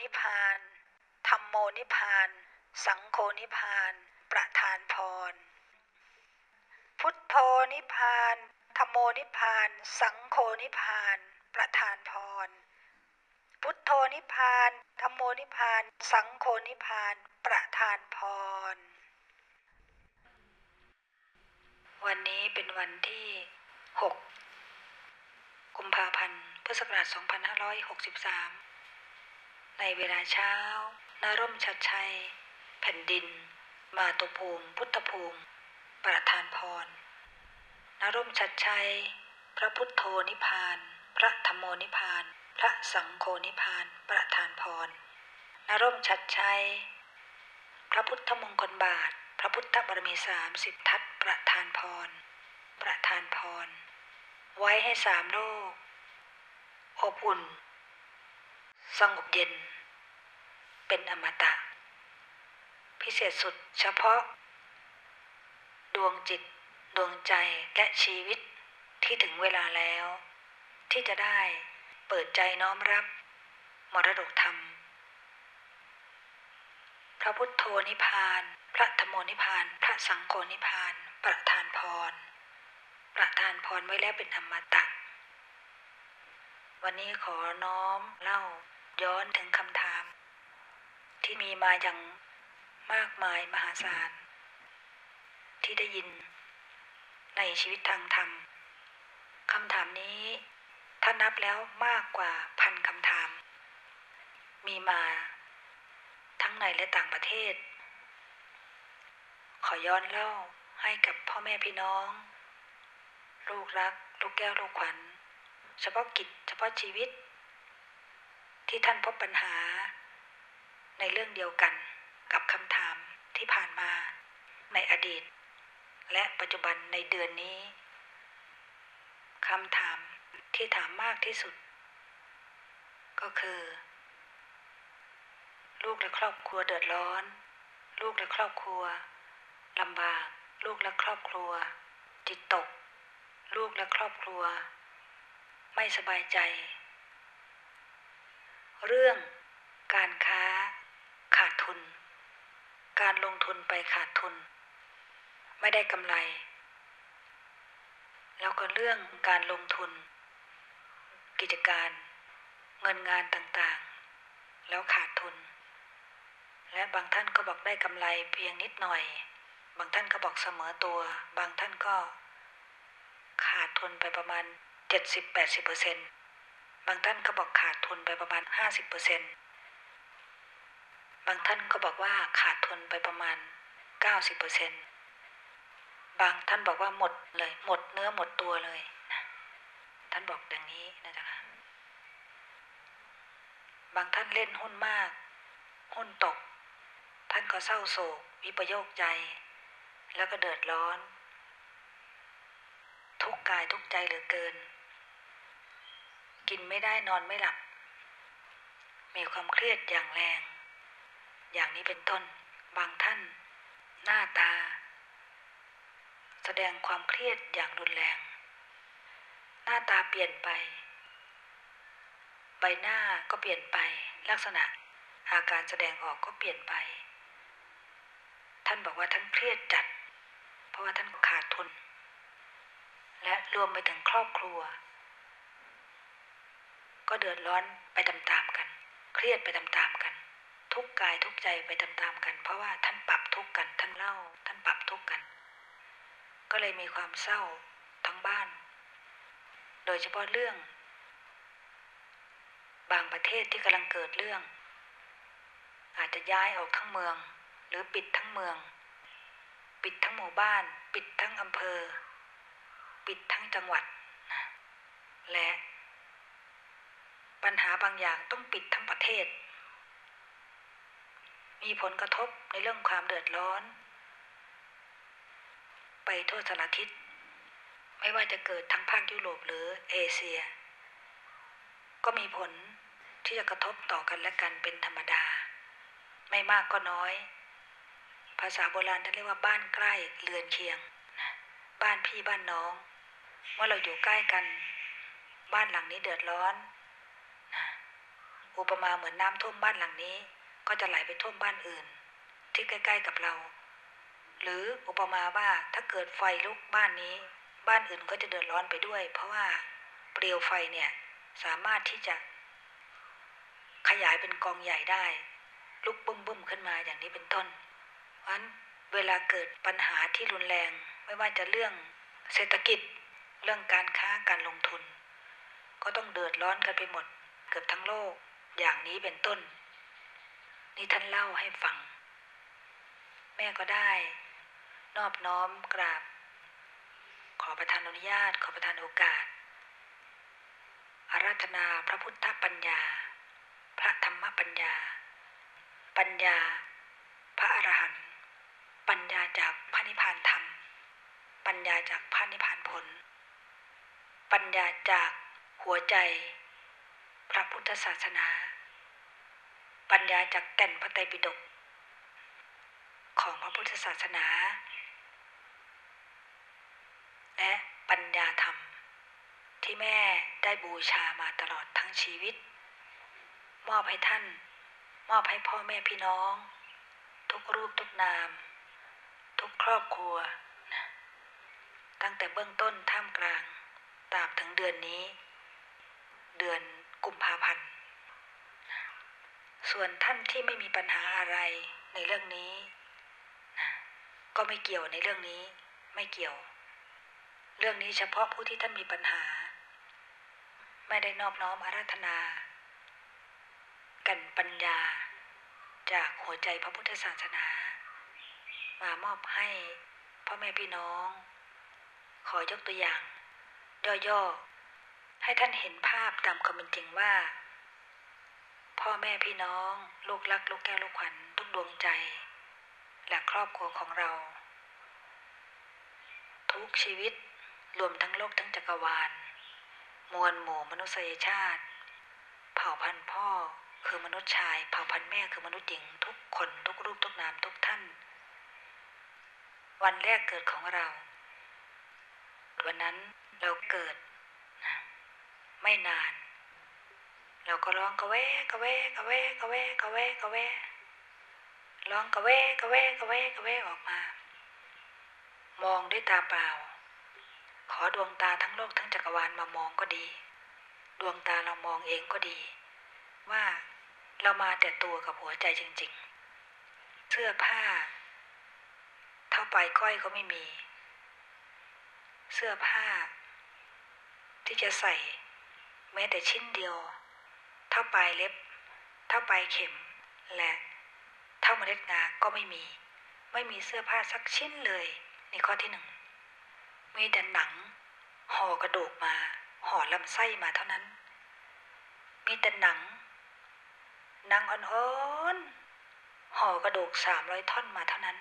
นิพพานธรรมโมนิพพาน สังโฆนิพพาน ประทานพร พุทโธนิพพานธรรมโมนิพพาน สังโฆนิพพาน ประทานพรพุทโธนิพพานธรรมโมนิพพานสังโฆนิพพานประทานพร วันนี้เป็นวันที่ 6 กุมภาพันธ์ พุทธศักราช 2563 เวลาเช้านร่มชัดชัย แผ่นดิน มาตุภูมิ พุทธภูมิ ประทานพรนร่มชัดชัย พระพุทโธนิพาน พระธรรมโมนิพาน พระสังโฆนิพาน ประทานพรนร่มชัดชัย พระพุทธมงคลบาท พระพุทธบารมีสามสิบทัศประทานพร ประทานพร ไว้ให้สามโลกอบอุ่น สงบเย็น เป็นอมตะ พิเศษสุดเฉพาะ ดวงจิต ดวงใจและชีวิตที่ถึงเวลาแล้ว ที่จะได้เปิดใจน้อมรับ มรดกธรรม พระพุทโธนิพาน พระธรรมนิพาน พระสังโฆนิพพาน ประทานพร ประทานพรไว้แล้วเป็นอมตะวันนี้ขอน้อมเล่าย้อนถึงคำถาม ที่มีมาอย่างมากมายมหาศาล ที่ได้ยินในชีวิตทางธรรมคำถามนี้ถ้านับแล้วมากกว่าพันคำถาม มีมาทั้งในและต่างประเทศ ขอย้อนเล่าให้กับพ่อแม่พี่น้อง ลูกรัก ลูกแก้ว ลูกขวัญ เฉพาะกิจเฉพาะชีวิต ที่ท่านพบปัญหา ในเรื่องเดียวกันกับคำถามที่ผ่านมาในอดีต และปัจจุบันในเดือนนี้คำถามที่ถามมากที่สุด ก็คือ ลูกและครอบครัวเดือดร้อน ลูกและครอบครัวลำบาก ลูกและครอบครัว จิตตก ลูกและครอบครัว ไม่สบายใจ เรื่องการค้า ขาดทุน การลงทุนไปขาดทุน ไม่ได้กำไร แล้วก็เรื่องการลงทุน กิจการ เงินงานต่างๆ แล้วขาดทุน และบางท่านก็บอกได้กำไรเพียงนิดหน่อย บางท่านก็บอกเสมอตัว บางท่านก็ ขาดทุนไปประมาณ 70-80%บางท่านก็บอกขาดทุนไปประมาณ 50% บางท่านก็บอกว่าขาดทุนไปประมาณ 90%บางท่านบอกว่าหมดเลย หมดเนื้อหมดตัวเลยนะท่านบอกดังนี้นะจ๊ะบางท่านเล่นหุ้นมาก หุ้นตก ท่านก็เศร้าโศกวิปโยคใจ แล้วก็เดือดร้อน ทุกกายทุกใจเหลือเกิน กินไม่ได้นอนไม่หลับ มีความเครียดอย่างแรง อย่างนี้เป็นต้น บางท่าน หน้าตา แสดงความเครียดอย่างรุนแรง หน้าตาเปลี่ยนไป ใบหน้าก็เปลี่ยนไป ลักษณะอาการแสดงออกก็เปลี่ยนไป ท่านบอกว่าท่านเครียดจัด เพราะว่าท่านขาดทุน และรวมไปถึงครอบครัว ก็เดือดร้อนไปตามๆกัน เครียดไปตามๆกัน ทุกกายทุกใจไปตามๆกัน เพราะว่าท่านปรับทุกกันท่านเล่า ท่านปรับทุกกัน ก็เลยมีความเศร้าทั้งบ้าน โดยเฉพาะเรื่อง บางประเทศที่กำลังเกิดเรื่อง อาจจะย้ายออกทั้งเมือง หรือปิดทั้งเมือง ปิดทั้งหมู่บ้าน ปิดทั้งอำเภอ ปิดทั้งจังหวัด และปัญหาบางอย่างต้องปิดทั้งประเทศ มีผลกระทบในเรื่องความเดือดร้อน ไปทั่วสารทิศ ไม่ว่าจะเกิดทั้งภาคยุโรปหรือเอเชีย ก็มีผลที่จะกระทบต่อกันและกันเป็นธรรมดา ไม่มากก็น้อย ภาษาโบราณท่านเรียกว่าบ้านใกล้เรือนเคียง บ้านพี่บ้านน้องเมื่อเราอยู่ใกล้กัน บ้านหลังนี้เดือดร้อน อุปมาเหมือนน้ำท่วมบ้านหลังนี้ ก็จะไหลไปท่วมบ้านอื่น ที่ใกล้ ๆกับเรา หรืออุปมาว่าถ้าเกิดไฟลุกบ้านนี้ บ้านอื่นก็จะเดือดร้อนไปด้วย เพราะว่าเปลวไฟเนี่ยสามารถที่จะขยายเป็นกองใหญ่ได้ ลุกบุ้มบุ้มขึ้นมาอย่างนี้เป็นต้นเพราะฉะนั้นเวลาเกิดปัญหาที่รุนแรงไม่ว่าจะเรื่องเศรษฐกิจ เรื่องการค้าการลงทุน ก็ต้องเดือดร้อนกันไปหมด เกือบทั้งโลกอย่างนี้เป็นต้น นี่ท่านเล่าให้ฟัง แม่ก็ได้ นอบน้อมกราบ ขอประทานอนุญาต ขอประทานโอกาส อาราธนาพระพุทธปัญญา พระธรรมปัญญา ปัญญา พระอรหันต์ปัญญาจากพระนิพพานธรรม ปัญญาจากพระนิพพานผล ปัญญาจากหัวใจ พระพุทธศาสนา ปัญญาจากแก่นพระไตรปิฎกของพระพุทธศาสนา และปัญญาธรรม ที่แม่ได้บูชามาตลอดทั้งชีวิต มอบให้ท่าน มอบให้พ่อแม่พี่น้อง ทุกรูปทุกนาม ทุกครอบครัวนะตั้งแต่เบื้องต้นท่ามกลางตราบถึงเดือนนี้ เดือนกุมภาพันธ์ ส่วนท่านที่ไม่มีปัญหาอะไรในเรื่องนี้นะก็ไม่เกี่ยวในเรื่องนี้ ไม่เกี่ยว เรื่องนี้เฉพาะผู้ที่ท่านมีปัญหา ไม่ได้นอบน้อมอาราธนา กันปัญญา จากหัวใจพระพุทธศาสนา มามอบให้พ่อแม่พี่น้อง ขอยกตัวอย่าง ย่อๆให้ท่านเห็นภาพตามความเป็นจริงว่า พ่อแม่พี่น้อง ลูกรักลูกแก้วลูกขวัญทุกดวงใจ และครอบครัวของเรา ทุกชีวิตรวมทั้งโลกทั้งจักรวาล มวลหมู่มนุษยชาติ เผ่าพันธุ์พ่อคือมนุษย์ชาย เผ่าพันธุ์แม่คือมนุษย์หญิง ทุกคนทุกรูปทุกนามทุกท่าน วันแรกเกิดของเรา วันนั้นเราเกิด ไม่นาน เราก็ร้องกระแวกระแวกระแวกระแวกระแวกระแวร้องกระแวกระแวกระแวกระแวออกมา มองด้วยตาเปล่า ขอดวงตาทั้งโลกทั้งจักรวาลมามองก็ดี ดวงตาเรามองเองก็ดี ว่าเรามาแต่ตัวกับหัวใจจริง ๆ เสื้อผ้า เท่าปลายก้อยก็ไม่มี เสื้อผ้า ที่จะใส่แม้แต่ชิ้นเดียว เท่าปลายเล็บ เท่าปลายเข็ม และเท่าเมล็ดงาก็ไม่มี ไม่มีเสื้อผ้าสักชิ้นเลย ในข้อที่หนึ่งมีแต่หนังห่อกระดูกมาห่อลำไส้มาเท่านั้น มีแต่หนังหนังอ่อนๆห่อกระดูกสามร้อยท่อนมาเท่านั้น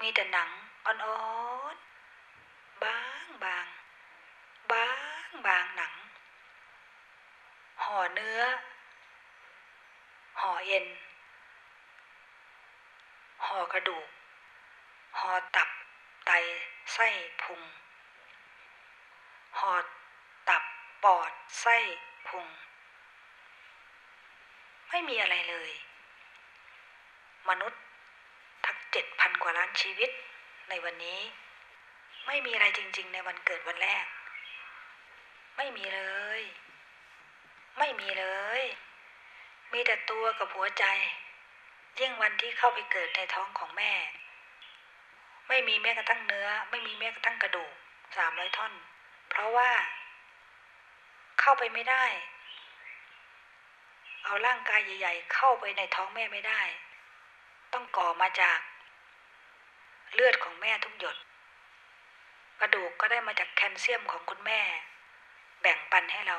มีแต่หนังอ่อนๆบางบางบางบางหนัง ห่อเนื้อ ห่อเอ็น ห่อกระดูก ห่อตับ ไต ไส้พุง ห่อตับ ปอด ไส้พุง ไม่มีอะไรเลย มนุษย์ทั้งเจ็ดพันกว่าล้านชีวิตในวันนี้ ไม่มีอะไรจริง ๆ ในวันเกิดวันแรก ไม่มีเลย ไม่มีเลย มีแต่ตัวกับหัวใจ ยิ่งวันที่เข้าไปเกิดในท้องของแม่ ไม่มีแม้กระทั่งเนื้อ ไม่มีแม้กระทั่งกระดูกสามร้อยท่อน เพราะว่า เข้าไปไม่ได้ เอาร่างกายใหญ่ ๆ เข้าไปในท้องแม่ไม่ได้ ต้องก่อมาจาก เลือดของแม่ทุกหยดกระดูกก็ได้มาจากแคลเซียมของคุณแม่ แบ่งปันให้เรา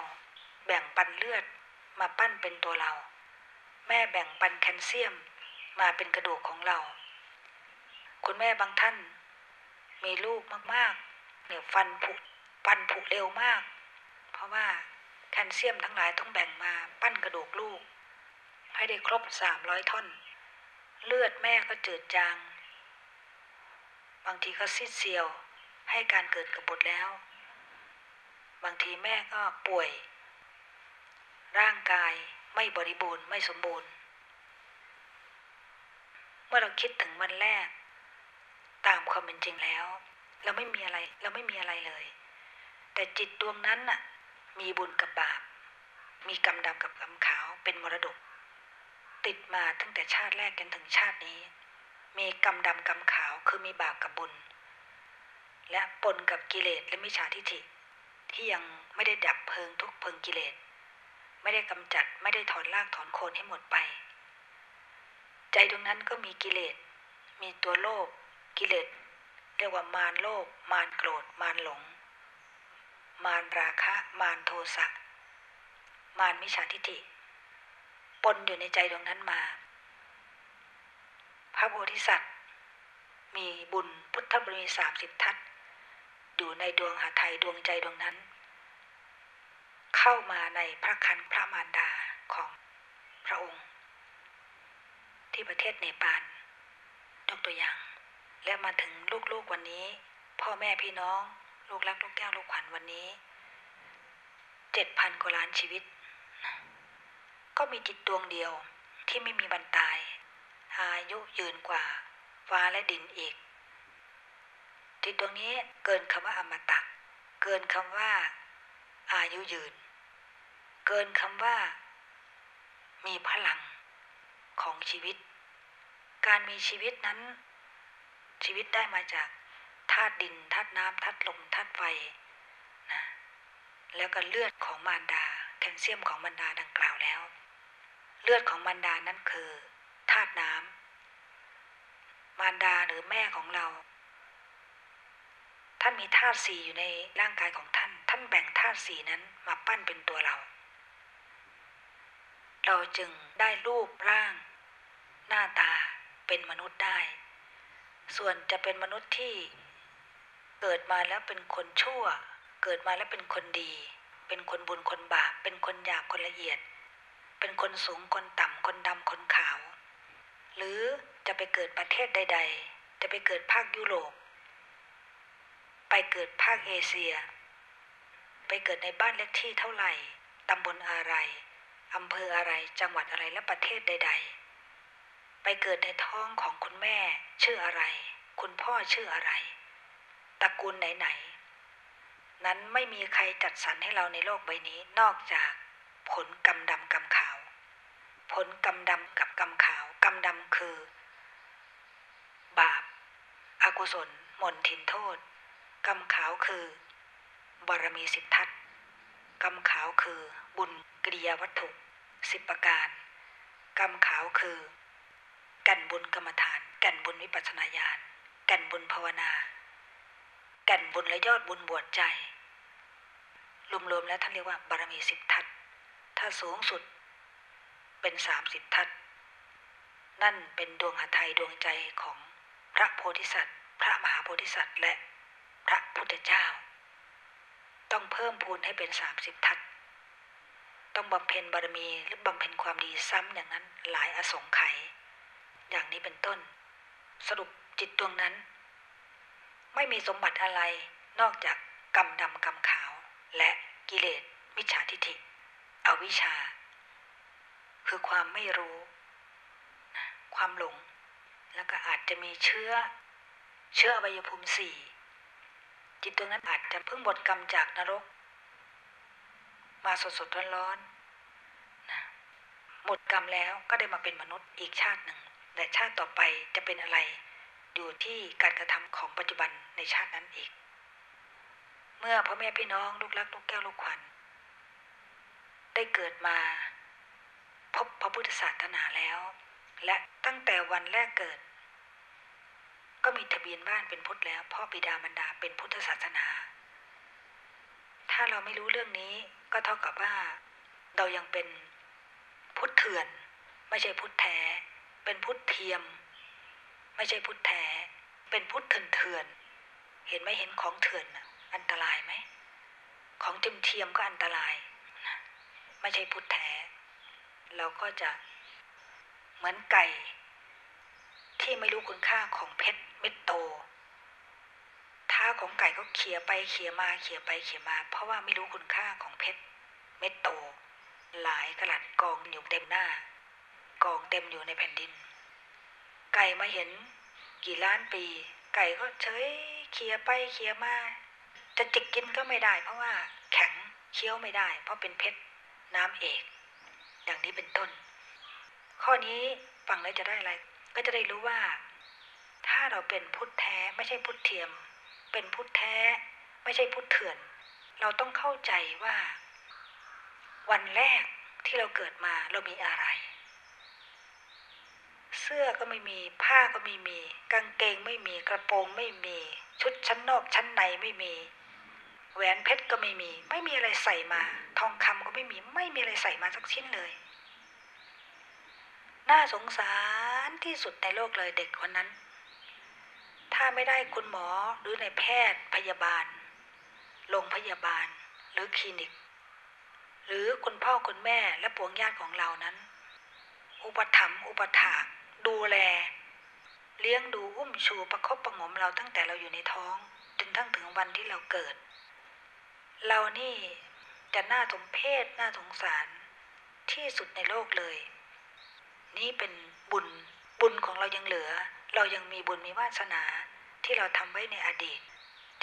แบ่งปันเลือดมาปั้นเป็นตัวเรา แม่แบ่งปันแคลเซียมมาเป็นกระดูกของเรา คุณแม่บางท่าน มีลูกมากๆ เนี่ยฟันผุฟันผุเร็วมาก เพราะว่าแคลเซียมทั้งหลายต้องแบ่งมาปั้นกระดูกลูก ให้ได้ครบสามร้อยท่อน เลือดแม่ก็จืดจาง บางทีก็ซีดเซียวให้การเกิดกบฏแล้ว บางทีแม่ก็ป่วย ร่างกายไม่บริบูรณ์ไม่สมบูรณ์ เมื่อเราคิดถึงวันแรก ตามความเป็นจริงแล้ว เราไม่มีอะไรเราไม่มีอะไรเลย แต่จิตดวงนั้นน่ะ มีบุญกับบาป มีกรรมดำกับกรรมขาวเป็นมรดก ติดมาตั้งแต่ชาติแรกจนถึงชาตินี้ มีกรรมดำกรรมขาวคือมีบาปกับบุญ และปนกับกิเลสและมิจฉาทิฏฐิที่ยังไม่ได้ดับเพลิงทุกเพลิงกิเลส ไม่ได้กำจัดไม่ได้ถอนรากถอนโคนให้หมดไป ใจตรงนั้นก็มีกิเลส มีตัวโลภกิเลส เรียกว่ามารโลภมารโกรธ มารหลง มารราคะ มารโทสะมารมิจฉาทิฏฐิปนอยู่ในใจตรงนั้นมา พระโพธิสัตว์ มีบุญพุทธบริสามสิบทัศอยู่ในดวงหาไทยดวงใจดวงนั้น เข้ามาในพระคันพระมารดาของพระองค์ ที่ประเทศเนปาลยกตัวอย่าง และมาถึงลูกๆวันนี้ พ่อแม่พี่น้อง ลูกรักลูกแก้วลูกขวัญวันนี้เจ็ดพันกว่าล้านชีวิต ก็มีจิตดวงเดียวที่ไม่มีบรรตาย อายุยืนกว่าฟ้าและดินอีก จิตดวงนี้เกินคำว่าอมตะ เกินคำว่าอายุยืน เกินคำว่า มีพลังของชีวิต การมีชีวิตนั้น ชีวิตได้มาจากธาตุดินธาตุน้ำธาตุลมธาตุไฟนะแล้วก็เลือดของมารดาแคลเซียมของมารดาดังกล่าวแล้ว เลือดของมารดานั้นคือธาตุน้ำมารดาหรือแม่ของเรา ท่านมีธาตุสี่อยู่ในร่างกายของท่าน ท่านแบ่งธาตุสี่นั้นมาปั้นเป็นตัวเรา เราจึงได้รูปร่าง หน้าตาเป็นมนุษย์ได้ ส่วนจะเป็นมนุษย์ที่ เกิดมาแล้วเป็นคนชั่ว เกิดมาแล้วเป็นคนดี เป็นคนบุญคนบาป เป็นคนหยาบคนละเอียด เป็นคนสูงคนต่ำคนดำคนขาว หรือจะไปเกิดประเทศใด ๆ จะไปเกิดภาคยุโรป ไปเกิดภาคเอเชีย ไปเกิดในบ้านเล็กที่เท่าไหร่ ตำบลอะไร อำเภออะไรจังหวัดอะไรและประเทศใด ๆ ไปเกิดในท้องของคุณแม่ชื่ออะไร คุณพ่อชื่ออะไรตระกูลไหนๆนั้นไม่มีใครจัดสรรให้เราในโลกใบนี้นอกจากผลกรรมดำกรรมขาว ผลกรรมดำกับกรรมขาวกรรมดำคือ บาปอากุศลหม่นทินโทษกรรมขาวคือบารมีสิบทัศน์กรรมขาวคือบ บุญกิริยาวัตถุสิบประการ กรรมขาวคือ กันบุญกรรมฐาน กันบุญวิปัสสนาญาณกันบุญภาวนา กันบุญและยอดบุญบวชใจ รวมๆแล้วท่านเรียกว่าบารมีสิบทัศถ้าสูงสุดเป็นสามสิบทัศนั่นเป็นดวงหทัยดวงใจของพระโพธิสัตว์ พระมหาโพธิสัตว์ และพระพุทธเจ้า ต้องเพิ่มพูนให้เป็นสามสิบทัศ ต้องบำเพ็ญบารมีหรือบำเพ็ญความดีซ้ำอย่างนั้นหลายอสงไขยอย่างนี้เป็นต้น สรุปจิตดวงนั้น ไม่มีสมบัติอะไรนอกจากกรรมดำกรรมขาว และกิเลสมิจฉาทิฏฐิ อวิชชา คือความไม่รู้ ความหลง แล้วก็อาจจะมีเชื้อ เชื้ออวัยภูมิสี่จิตดวงนั้นอาจจะเพิ่งหมดกรรมจากนรก มาสดสดร้อนร้อนะหมดกรรมแล้วก็ได้มาเป็นมนุษย์อีกชาติหนึ่ง แต่ชาติต่อไปจะเป็นอะไร อยู่ที่การกระทำของปัจจุบันในชาตินั้นอีก เมื่อพ่อแม่พี่น้องลูกรักลูกแก้วลูกขวัญได้เกิดมา พบพระพุทธศาสนาแล้ว และตั้งแต่วันแรกเกิด ก็มีทะเบียนบ้านเป็นพุทธแล้ว พ่อบิดามารดาเป็นพุทธศาสนา ถ้าเราไม่รู้เรื่องนี้ก็เท่ากับว่า เรายังเป็นพุทธเถื่อน ไม่ใช่พุทธแท้ เป็นพุทธเทียม ไม่ใช่พุทธแท้ เป็นพุทธเถื่อนเห็นไหมเห็นของเถื่อนน่ะอันตรายไหมของเทียมเทียมก็อันตราย ไม่ใช่พุทธแท้ เราก็จะเหมือนไก่ ที่ไม่รู้คุณค่าของเพชรเม็ดโตาของไก่ก็เขี่ยไปเขี่ยมาเขี่ยไปเขี่ยมา เพราะว่าไม่รู้คุณค่าของเพชรเม็ดโต หลายกระลัดกองอยู่เต็มหน้ากองเต็มอยู่ในแผ่นดิน ไก่มาเห็น กี่ล้านปี ไก่ก็เฉยเคียไปเคียมา จะจิกกินก็ไม่ได้ เพราะว่าแข็งเคี้ยวไม่ได้ เพราะเป็นเพชรน้ำเอกอย่างนี้เป็นต้น ข้อนี้ฟังแล้วจะได้อะไร ก็จะได้รู้ว่า ถ้าเราเป็นพุทธแท้ไม่ใช่พุทธเทียม เป็นพุทธแท้ ไม่ใช่พุทธเถื่อน เราต้องเข้าใจว่า วันแรกที่เราเกิดมาเรามีอะไร เสื้อก็ไม่มี ผ้าก็ไม่มี กางเกงไม่มีกระโปรงไม่มี ชุดชั้นนอกชั้นในไม่มี แหวนเพชรก็ไม่มี ไม่มีอะไรใส่มา ทองคำก็ไม่มี ไม่มีอะไรใส่มาสักชิ้นเลย น่าสงสารที่สุดในโลกเลยเด็กคนนั้น ถ้าไม่ได้คุณหมอหรือในแพทย์พยาบาล โรงพยาบาลหรือคลินิก หรือคุณพ่อคุณแม่และปวงญาติของเรานั้น อุปถัมภ์อุปถากดูแล เลี้ยงดูอุ้มชูประคบประงมเราตั้งแต่เราอยู่ในท้อง จนทั้งถึงวันที่เราเกิด เรานี่จะน่าสมเพชน่าสงสารที่สุดในโลกเลย นี่เป็นบุญบุญของเรายังเหลือ เรายังมีบุญมีวาสนา ที่เราทำไว้ในอดีต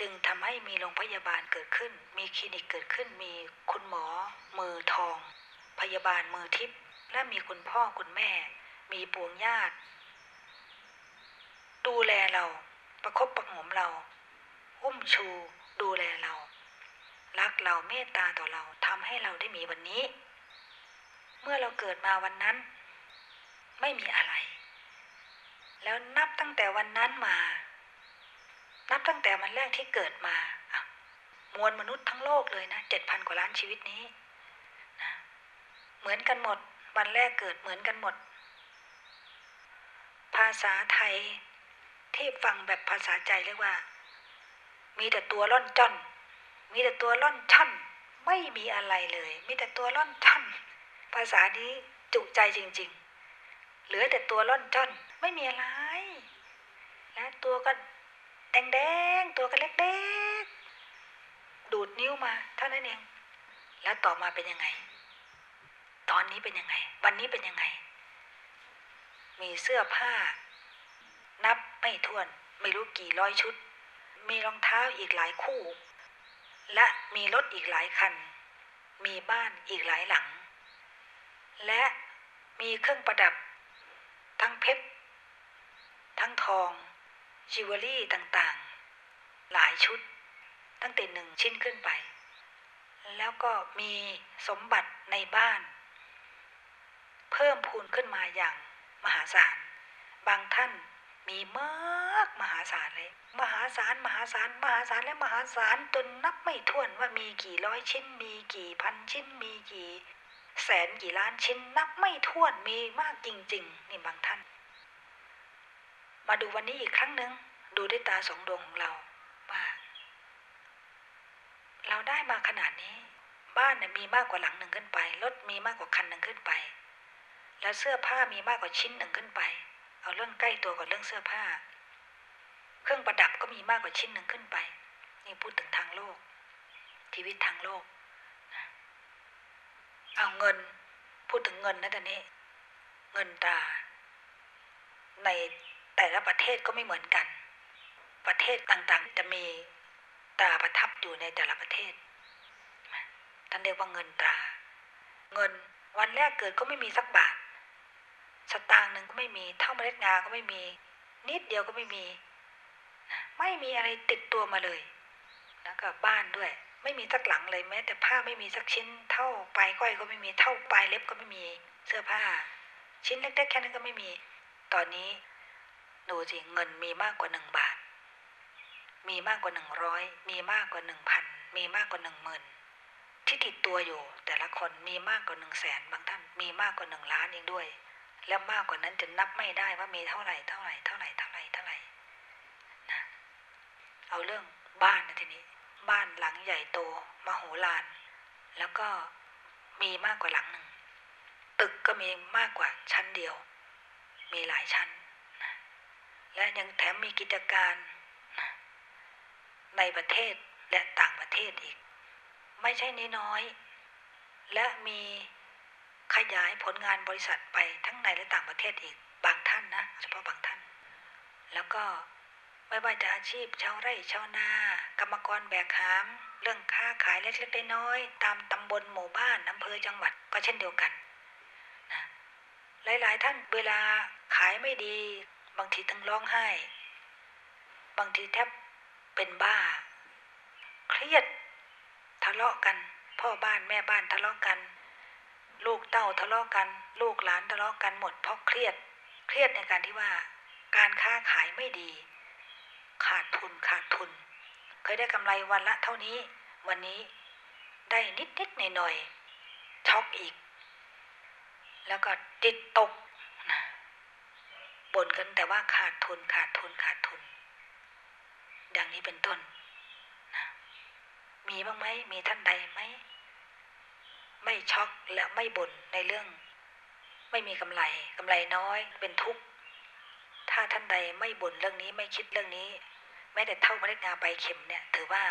จึงทำให้มีโรงพยาบาลเกิดขึ้น มีคลินิกเกิดขึ้น มีคุณหมอ มือทอง พยาบาลมือทิพย์และมีคุณพ่อคุณแม่ มีปวงญาติ ดูแลเราประคบประหงมเรา อุ้มชูดูแลเรา รักเราเมตตาต่อเราทำให้เราได้มีวันนี้ เมื่อเราเกิดมาวันนั้น ไม่มีอะไร แล้วนับตั้งแต่วันนั้นมา นับตั้งแต่วันแรกที่เกิดมามวลมนุษย์ทั้งโลกเลยนะเจ็ดพันกว่าล้านชีวิตนี้นะเหมือนกันหมด วันแรกเกิดเหมือนกันหมด ภาษาไทยที่ฟังแบบภาษาใจเรียกว่า มีแต่ตัวล่อนจ้อน มีแต่ตัวล่อนช่อนไม่มีอะไรเลย มีแต่ตัวล่อนช่อนภาษานี้จุใจจริง ๆ เหลือแต่ตัวล่อนจ้อนไม่มีอะไร และตัวก็ แดงๆ ตัวก็เล็กๆ ดูดนิ้วมาเท่านั้นเอง แล้วต่อมาเป็นยังไง ตอนนี้เป็นยังไง วันนี้เป็นยังไง มีเสื้อผ้า นับไม่ถ้วน ไม่รู้กี่ร้อยชุด มีรองเท้าอีกหลายคู่ และมีรถอีกหลายคัน มีบ้านอีกหลายหลัง และมีเครื่องประดับ ทั้งเพชร ทั้งทอง จิวเวลรี่ต่างๆ หลายชุด ตั้งแต่หนึ่งชิ้นขึ้นไป แล้วก็มีสมบัติในบ้าน เพิ่มพูนขึ้นมาอย่างมหาศาล บางท่านมีมากมหาศาลเลย มหาศาลมหาศาลมหาศาลและมหาศาลจนนับไม่ถ้วนว่ามีกี่ร้อยชิ้น มีกี่พันชิ้น มีกี่แสนกี่ล้านชิ้น นับไม่ถ้วนมีมากจริง ๆ นี่บางท่าน มาดูวันนี้อีกครั้งหนึ่งดูด้วยตาสองดวงของเราว่าเราได้มาขนาดนี้ บ้านเนี่ยมีมากกว่าหลังหนึ่งขึ้นไปรถมีมากกว่าคันหนึ่งขึ้นไป แล้วเสื้อผ้ามีมากกว่าชิ้นหนึ่งขึ้นไป เอาเรื่องใกล้ตัวก่อนเรื่องเสื้อผ้า เครื่องประดับก็มีมากกว่าชิ้นหนึ่งขึ้นไป นี่พูดถึงทางโลก ชีวิตทางโลกเอาเงิน พูดถึงเงินนะตอนนี้ เงินตาใน แต่ละประเทศก็ไม่เหมือนกัน ประเทศต่างๆ จะมีตราประทับอยู่ในแต่ละประเทศท่านเรียกว่าเงินตรา เงินวันแรกเกิดก็ไม่มีสักบาท สตางค์หนึ่งก็ไม่มีเท่าเมล็ดงาก็ไม่มี นิดเดียวก็ไม่มี ไม่มีอะไรติดตัวมาเลย แล้วก็บ้านด้วย ไม่มีสักหลังเลยแม้ แต่ผ้าไม่มีสักชิ้น เท่าปลายก้อยก็ไม่มีเท่าปลายเล็บก็ไม่มี เสื้อผ้า ชิ้นเล็กๆแค่นั้นก็ไม่มี ตอนนี้ ดูสิเงินมีมากกว่าหนึ่งบาท มีมากกว่าหนึ่งร้อยมีมากกว่าหนึ่งพันมีมากกว่าหนึ่งหมื่นที่ติดตัวอยู่ แต่ละคนมีมากกว่าหนึ่งแสนบางท่านมีมากกว่าหนึ่งล้านเองด้วย แล้วมากกว่านั้นจะนับไม่ได้ว่ามีเท่าไหร่เท่าไหร่เท่าไหร่เท่าไหร่เท่าไหร่นะเอาเรื่องบ้านนะทีนี้ บ้านหลังใหญ่โตมโหฬารแล้วก็มีมากกว่าหลังหนึ่งตึกก็มีมากกว่าชั้นเดียว มีหลายชั้น และยังแถมมีกิจการในประเทศและต่างประเทศอีก ไม่ใช่น้อยๆและมีขยายผลงานบริษัทไปทั้งในและต่างประเทศอีกบางท่านนะ เฉพาะบางท่าน แล้วก็ไม่ว่าจะอาชีพชาวไร่ชาวนากรรมกรแบกหาม เรื่องค้าขายเล็กๆน้อยๆตามตำบลหมู่บ้านอำเภอจังหวัดก็เช่นเดียวกันนะหลายๆท่านเวลาขายไม่ดี บางทีทั้งร้องไห้ บางทีแทบเป็นบ้า เครียดทะเลาะกัน พ่อบ้านแม่บ้านทะเลาะกัน ลูกเต้าทะเลาะกัน ลูกหลานทะเลาะกันหมดเพราะเครียด เครียดในการที่ว่า การค้าขายไม่ดี ขาดทุนขาดทุน เคยได้กำไรวันละเท่านี้ วันนี้ได้นิดนิดหน่อยหน่อยๆช็อกอีก แล้วก็ติดตก บ่นกันแต่ว่าขาดทุนขาดทุนขาดทุน ดังนี้เป็นต้นนะมีบ้างไหมมีท่านใดไหมไม่ช็อกและไม่บ่นในเรื่อง ไม่มีกำไรกำไรน้อยเป็นทุกข์ถ้าท่านใดไม่บ่นเรื่องนี้ไม่คิดเรื่องนี้ แม้แต่เท่าเมล็ดงาใบเข็มเนี่ย ถือว่า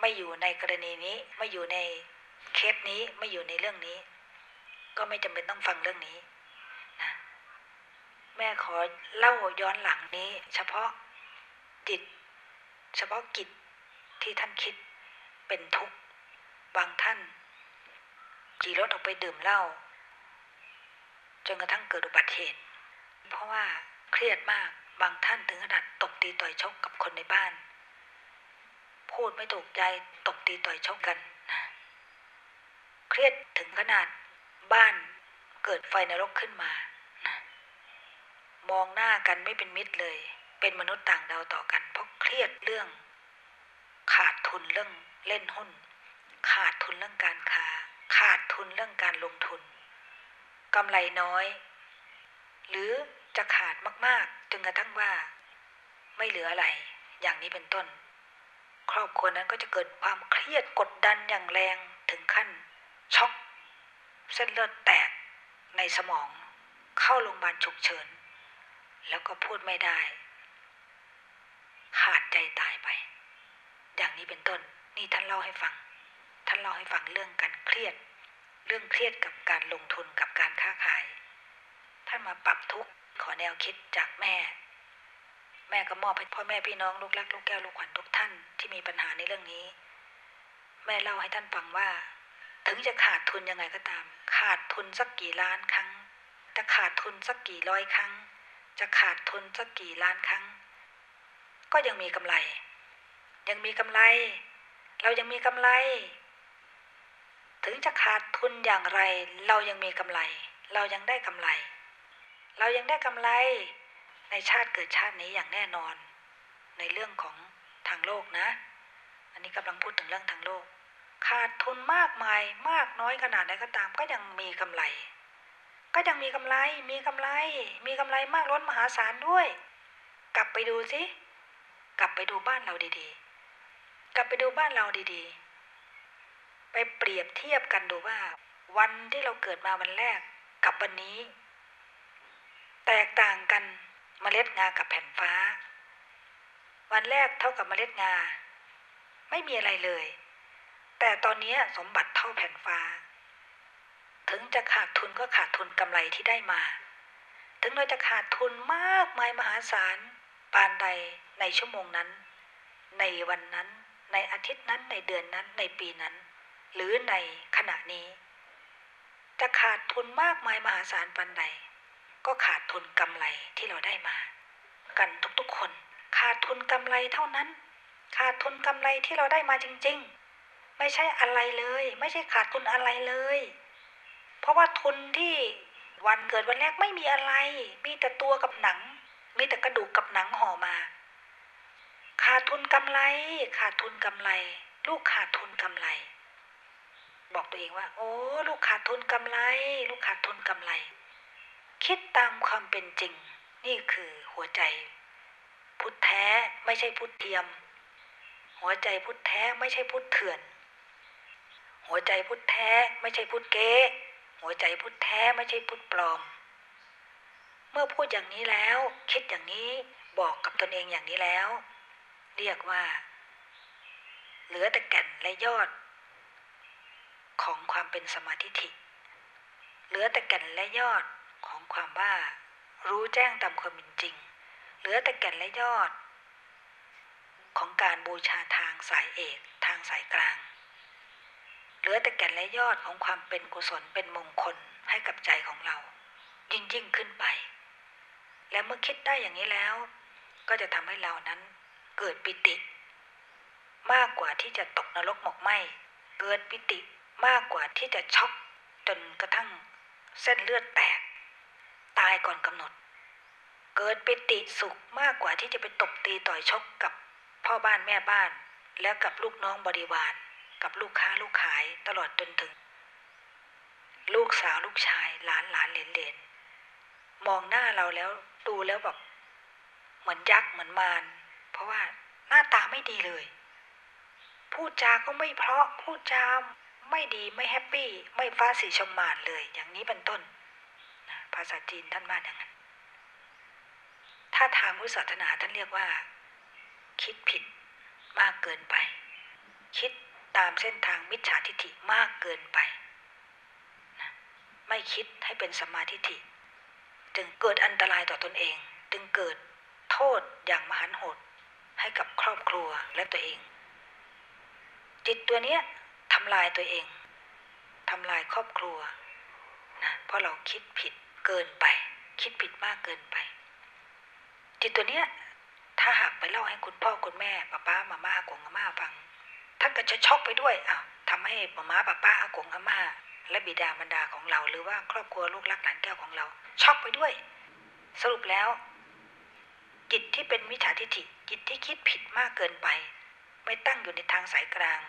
ไม่อยู่ในกรณีนี้ไม่อยู่ในเคสนี้ไม่อยู่ในเรื่องนี้ ก็ไม่จำเป็นต้องฟังเรื่องนี้ แม่ขอเล่าย้อนหลังนี้ เฉพาะจิต เฉพาะกิจที่ท่านคิดเป็นทุกข์บางท่านขี่รถออกไปดื่มเหล้าจนกระทั่งเกิดอุบัติเหตุ เพราะว่าเครียดมากบางท่านถึงขนาดตบตีต่อยชกกับคนในบ้าน พูดไม่ถูกใจตบตีต่อยชกกันนะเครียดถึงขนาดบ้านเกิดไฟนรกขึ้นมา มองหน้ากันไม่เป็นมิตรเลย เป็นมนุษย์ต่างดาวต่อกัน เพราะเครียดเรื่อง ขาดทุนเรื่องเล่นหุ้น ขาดทุนเรื่องการค้า ขาดทุนเรื่องการลงทุนกำไรน้อย หรือจะขาดมากๆจนกระทั่งว่า ไม่เหลืออะไร อย่างนี้เป็นต้น ครอบครัวนั้นก็จะเกิดความเครียดกดดันอย่างแรงถึงขั้น ช็อก เส้นเลือดแตกในสมอง เข้าโรงพยาบาลฉุกเฉิน แล้วก็พูดไม่ได้ ขาดใจตายไป อย่างนี้เป็นต้น นี่ท่านเล่าให้ฟัง ท่านเล่าให้ฟังเรื่องการเครียด เรื่องเครียดกับการลงทุนกับการค้าขาย ท่านมาปรับทุกข์ขอแนวคิดจากแม่ แม่ก็มอบให้พ่อแม่พี่น้องลูกรักลูกแก้วลูกขวัญทุกท่านที่มีปัญหาในเรื่องนี้ แม่เล่าให้ท่านฟังว่า ถึงจะขาดทุนยังไงก็ตาม ขาดทุนสักกี่ล้านครั้งจะขาดทุนสักกี่ร้อยครั้ง จะขาดทุนสักกี่ล้านครั้ง ก็ยังมีกำไร ยังมีกำไร เรายังมีกำไร ถึงจะขาดทุนอย่างไร เรายังมีกำไร เรายังได้กำไร เรายังได้กำไร ในชาติเกิดชาตินี้อย่างแน่นอน ในเรื่องของทางโลกนะ อันนี้กำลังพูดถึงเรื่องทางโลก ขาดทุนมากมายมากน้อยขนาดไหนก็ตามก็ยังมีกำไร ก็ยังมีกำไร มีกำไร มีกำไรมากล้นมหาศาลด้วย กลับไปดูสิ กลับไปดูบ้านเราดีๆ กลับไปดูบ้านเราดีๆ ไปเปรียบเทียบกันดูว่า วันที่เราเกิดมาวันแรกกับวันนี้ แตกต่างกันเมล็ดงากับแผ่นฟ้า วันแรกเท่ากับเมล็ดงา ไม่มีอะไรเลย แต่ตอนนี้สมบัติเท่าแผ่นฟ้า ถึงจะขาดทุนก็ขาดทุนกำไรที่ได้มา ถึงเราจะขาดทุนมากมายมหาศาลปานใดในชั่วโมงนั้น ในวันนั้น ในอาทิตย์นั้นในเดือนนั้นในปีนั้น หรือในขณะนี้ จะขาดทุนมากมายมหาศาลปานใด ก็ขาดทุนกำไรที่เราได้มา กันทุกๆคน ขาดทุนกำไรเท่านั้น ขาดทุนกำไรที่เราได้มาจริง ๆ ไม่ใช่อะไรเลย ไม่ใช่ขาดทุนอะไรเลย เพราะว่าทุนที่วันเกิดวันแรกไม่มีอะไร มีแต่ตัวกับหนัง มีแต่กระดูกกับหนังห่อมา ขาดทุนกำไร ขาดทุนกำไร ลูกขาดทุนกำไร บอกตัวเองว่า โอ้ ลูกขาดทุนกำไร ลูกขาดทุนกำไร คิดตามความเป็นจริง นี่คือหัวใจ พุทธแท้ไม่ใช่พุทธเทียม หัวใจพุทธแท้ไม่ใช่พุทธเถื่อน หัวใจพุทธแท้ไม่ใช่พุทธเก๊ หัวใจพุทธแท้ไม่ใช่พุทธปลอม เมื่อพูดอย่างนี้แล้ว คิดอย่างนี้บอกกับตนเองอย่างนี้แล้ว เรียกว่า เหลือแต่แก่นและยอด ของความเป็นสมาธิิเหลือแต่แก่นและยอดของความว่า รู้แจ้งตามความเป็นจริง เหลือแต่แก่นและยอด ของการบูชาทางสายเอกทางสายกลาง เหลือแต่แก่นและยอดของความเป็นกุศลเป็นมงคลให้กับใจของเรา ยิ่งยิ่งขึ้นไป และเมื่อคิดได้อย่างนี้แล้ว ก็จะทำให้เรานั้นเกิดปิติ มากกว่าที่จะตกนรกหมกไหมเกิดปิติมากกว่าที่จะช็อกจนกระทั่งเส้นเลือดแตก ตายก่อนกำหนด เกิดปิติสุขมากกว่าที่จะไปตบตีต่อยชกกับพ่อบ้านแม่บ้าน แล้วกับลูกน้องบริวาร กับลูกค้าลูกขายตลอดจนถึง ลูกสาวลูกชายหลานหลานเหลนเหลนมองหน้าเราแล้วดูแล้วแบบเหมือนยักษ์เหมือนมารเพราะว่าหน้าตาไม่ดีเลย พูดจาก็ไม่เพราะพูดจาไม่ดีไม่แฮปปี้ไม่ฟ้าสีชมมานเลย อย่างนี้เป็นต้น ภาษาจีนท่านว่าอย่างนั้น ถ้าทางพุทธศาสนาท่านเรียกว่า คิดผิดมากเกินไป คิด ตามเส้นทางมิจฉาทิฐิมากเกินไปนะไม่คิดให้เป็นสมาทิฐิจึงเกิดอันตรายต่อตนเอง จึงเกิดโทษอย่างมหันต์โหดให้กับครอบครัวและตัวเอง จิตตัวเนี้ยทำลายตัวเองทำลายครอบครัวนะเพราะเราคิดผิดเกินไป คิดผิดมากเกินไป จิตตัวเนี้ยถ้าหากไปเล่าให้คุณพ่อคุณแม่ป้าป้ามาม่าอากงอาม่าฟัง ท่านก็จะช็อกไปด้วยอ้าวทำให้มาม่าป้าป้าอากงอาม่าและบิดามารดาของเรา หรือว่าครอบครัวลูกหลักหลานแก้วของเรา ช็อกไปด้วย สรุปแล้ว จิตที่เป็นมิจฉาทิฏฐิจิตที่คิดผิดมากเกินไป ไม่ตั้งอยู่ในทางสายกลาง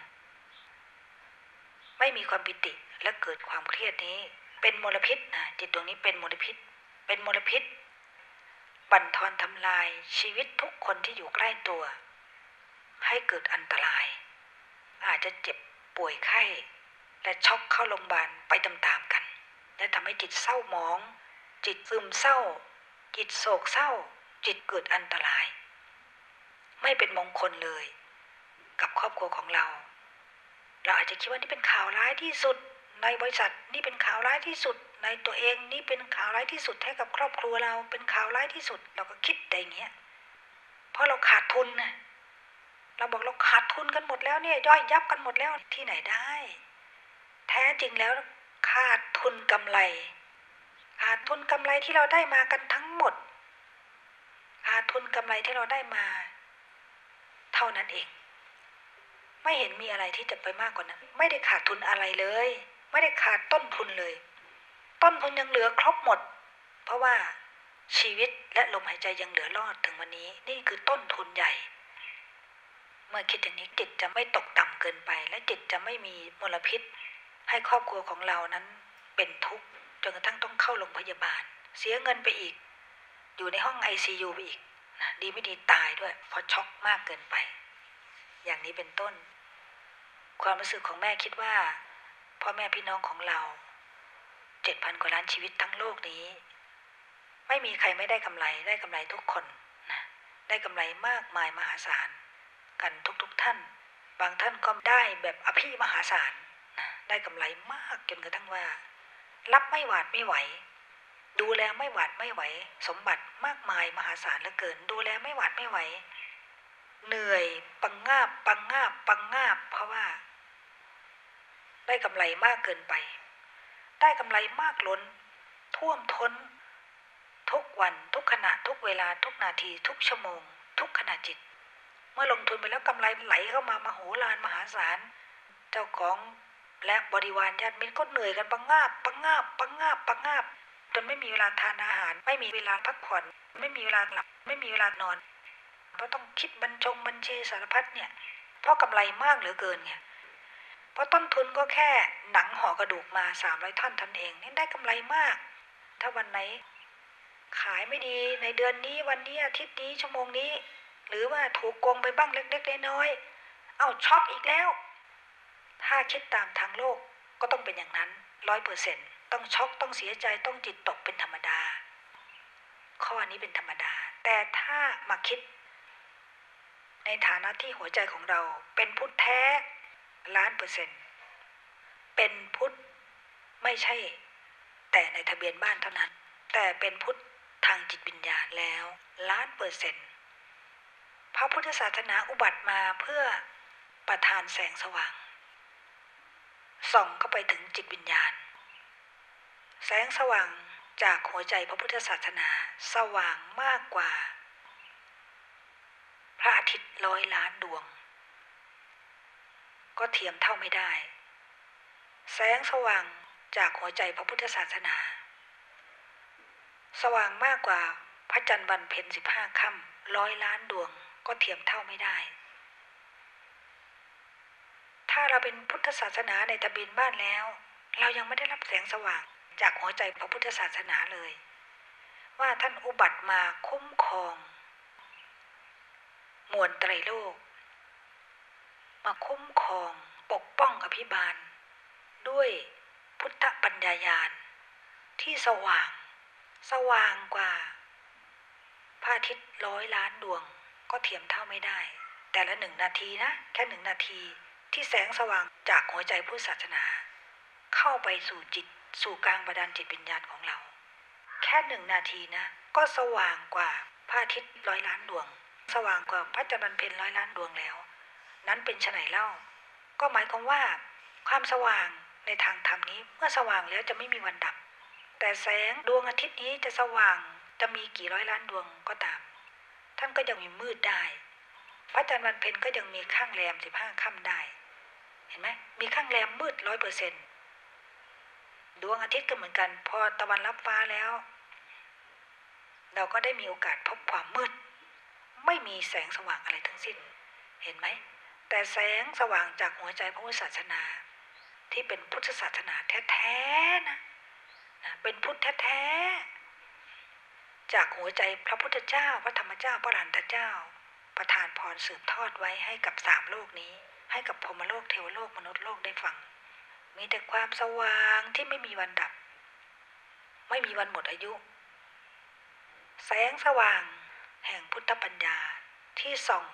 ไม่มีความปิติและเกิดความเครียดนี้ เป็นมลพิษนะจิตดวงนี้เป็นมลพิษ เป็นมลพิษบั่นทอนทำลายชีวิตทุกคนที่อยู่ใกล้ตัว ให้เกิดอันตราย อาจจะเจ็บป่วยไข้ และช็อกเข้าโรงพยาบาลไปตามๆกัน และทำให้จิตเศร้าหมอง จิตซึมเศร้า จิตโศกเศร้า จิตเกิดอันตราย ไม่เป็นมงคลเลย กับครอบครัวของเรา เราอาจจะคิดว่านี่เป็นข่าวร้ายที่สุด ในบริษัทนี่เป็นข่าวร้ายที่สุด ในตัวเองนี่เป็นข่าวร้ายที่สุดให้กับครอบครัวเรา เป็นข่าวร้ายที่สุดเราก็คิดแต่อย่างเงี้ยเพราะเราขาดทุนนะ เราบอกเราขาดทุนกันหมดแล้วเนี่ยย่อยยับกันหมดแล้วที่ไหนได้ แท้จริงแล้วขาดทุนกำไร ขาดทุนกำไรที่เราได้มากันทั้งหมด ขาดทุนกำไรที่เราได้มา เท่านั้นเอง ไม่เห็นมีอะไรที่จะไปมากกว่านั้น ไม่ได้ขาดทุนอะไรเลย ไม่ได้ขาดต้นทุนเลย ต้นทุนยังเหลือครบหมด เพราะว่าชีวิตและลมหายใจยังเหลือรอดถึงวันนี้ นี่คือต้นทุนใหญ่ เมื่อคิดอย่างนี้จิตจะไม่ตกต่ำเกินไป และจิตจะไม่มีมลพิษ ให้ครอบครัวของเรานั้นเป็นทุกข์จนกระทั่งต้องเข้าโรงพยาบาล เสียเงินไปอีก อยู่ในห้องไอซียูไปอีกนะดีไม่ดีตายด้วย เพราะช็อกมากเกินไป อย่างนี้เป็นต้น ความรู้สึกของแม่คิดว่าพ่อแม่พี่น้องของเราเจ็ดพันกว่าล้านชีวิตทั้งโลกนี้ ไม่มีใครไม่ได้กำไรได้กำไรทุกคนนะได้กำไรมากมายมหาศาล กันทุกๆทท่าน บางท่านก็ได้แบบอภิมหาศาลได้กำไรมากจนกระทั่งว่า รับไม่หวาดไม่ไหว ดูแลไม่หวาดไม่ไหว สมบัติมากมายมหาศาลเหลือเกิน ดูแลไม่หวาดไม่ไหว เหนื่อยปังงาบปังงาบปังงาบ เพราะว่า ได้กำไรมากเกินไป ได้กำไรมากล้น ท่วมท้น ทุกวันทุกขณะทุกเวลาทุกนาทีทุกชั่วโมง ทุกขณะจิต มื่อลงทุนไปแล้วกำไรไหลเข้ามามาโหฬารมหาศาล เจ้าของและบริวารญาติมิตรก็เหนื่อยกันปังงาบปังงาบปังงาบปังงาบจนไม่มีเวลาทานอาหาร ไม่มีเวลาพักผ่อน ไม่มีเวลาหลับ ไม่มีเวลานอน เพราะต้องคิดบรรจงบัญชีสารพัดเนี่ย เพราะกำไรมากเหลือเกินไงเพราะต้นทุนก็แค่หนังห่อกระดูกมาสามร้อยท่อนท่านเองนี่ได้กำไรมาก ถ้าวันไหน ขายไม่ดีในเดือนนี้วันนี้อาทิตย์นี้ชั่วโมงนี้ หรือว่าถูกโกงไปบ้างเล็กๆน้อยๆเอาช็อกอีกแล้ว ถ้าคิดตามทางโลกก็ต้องเป็นอย่างนั้นร้อยเปอร์เซ็นต้องช็อกต้องเสียใจต้องจิตตกเป็นธรรมดา ข้อนี้เป็นธรรมดา แต่ถ้ามาคิด ในฐานะที่หัวใจของเราเป็นพุทธแท้ล้านเปอร์เซ็นต์เป็นพุทธไม่ใช่ แต่ในทะเบียนบ้านเท่านั้น แต่เป็นพุทธทางจิตวิญญาณแล้วล้านเปอร์เซ็นต์ พระพุทธศาสนาอุบัติมาเพื่อประทานแสงสว่าง ส่องเข้าไปถึงจิตวิญญาณ แสงสว่างจากหัวใจพระพุทธศาสนาสว่างมากกว่า พระอาทิตย์ร้อยล้านดวง ก็เทียมเท่าไม่ได้ แสงสว่างจากหัวใจพระพุทธศาสนา สว่างมากกว่าพระจันทร์วันเพ็ญสิบห้าค่ำร้อยล้านดวง ก็เทียมเท่าไม่ได้ ถ้าเราเป็นพุทธศาสนาในทะเบียนบ้านแล้ว เรายังไม่ได้รับแสงสว่างจากหัวใจพระพุทธศาสนาเลย ว่าท่านอุบัติมาคุ้มครอง มวลไตรโลก มาคุ้มครองปกป้องอภิบาล ด้วยพุทธปัญญายาณที่สว่าง สว่างกว่าพระอาทิตย์ร้อยล้านดวง ก็เทียมเท่าไม่ได้ แต่ละหนึ่งนาทีนะ แค่หนึ่งนาทีที่แสงสว่างจากหัวใจพุทธศาสนา เข้าไปสู่จิตสู่กลางบาดาลจิตวิญญาณของเรา แค่หนึ่งนาทีนะ ก็สว่างกว่าพระอาทิตย์ร้อยล้านดวง สว่างกว่าพระจันทร์เพ็ญร้อยล้านดวงแล้ว นั้นเป็นไฉนเล่า ก็หมายความว่า ความสว่างในทางธรรมนี้เมื่อสว่างแล้วจะไม่มีวันดับ แต่แสงดวงอาทิตย์นี้จะสว่างจะมีกี่ร้อยล้านดวงก็ตาม ท่านก็ยังมีมืดได้ พระจันทร์วันเพ็ญก็ยังมีข้างแรมสิบห้าค่ำได้ เห็นไหมมีข้างแรมมืดร้อยเปอร์เซ็นต์ดวงอาทิตย์ก็เหมือนกัน พอตะวันรับฟ้าแล้ว เราก็ได้มีโอกาสพบความมืด ไม่มีแสงสว่างอะไรทั้งสิ้น เห็นไหม แต่แสงสว่างจากหัวใจพระพุทธศาสนา ที่เป็นพุทธศาสนาแท้ๆนะนะเป็นพุทธแท้ๆ จากหัวใจพระพุทธเจ้าพระธรรมเจ้าพระรันตเจ้า ประทานพรสืบทอดไว้ให้กับสามโลกนี้ ให้กับพรมโลกเทวโลกมนุษย์โลกได้ฟัง มีแต่ความสว่างที่ไม่มีวันดับ ไม่มีวันหมดอายุ แสงสว่าง แห่งพุทธปัญญาที่ส่อง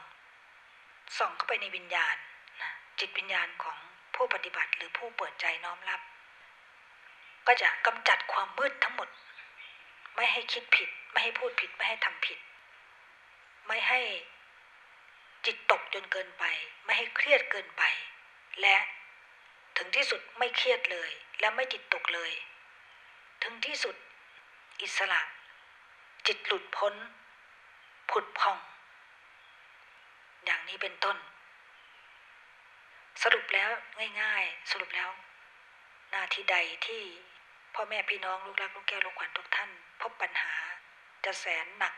ส่องเข้าไปในวิญญาณนะจิตวิญญาณของผู้ปฏิบัติหรือผู้เปิดใจน้อมรับ ก็จะกำจัดความมืดทั้งหมด ไม่ให้คิดผิด ไม่ให้พูดผิด ไม่ให้ทำผิด ไม่ให้จิตตกจนเกินไป ไม่ให้เครียดเกินไป และถึงที่สุดไม่เครียดเลย และไม่จิตตกเลย ถึงที่สุด อิสระ จิตหลุดพ้น ผุดผ่อง อย่างนี้เป็นต้น สรุปแล้วง่าย ๆ สรุปแล้ว นาทีใดที่ พ่อแม่พี่น้องลูกรักลูกแก้วลูกขวัญทุกท่าน พบปัญหา จะแสนหนัก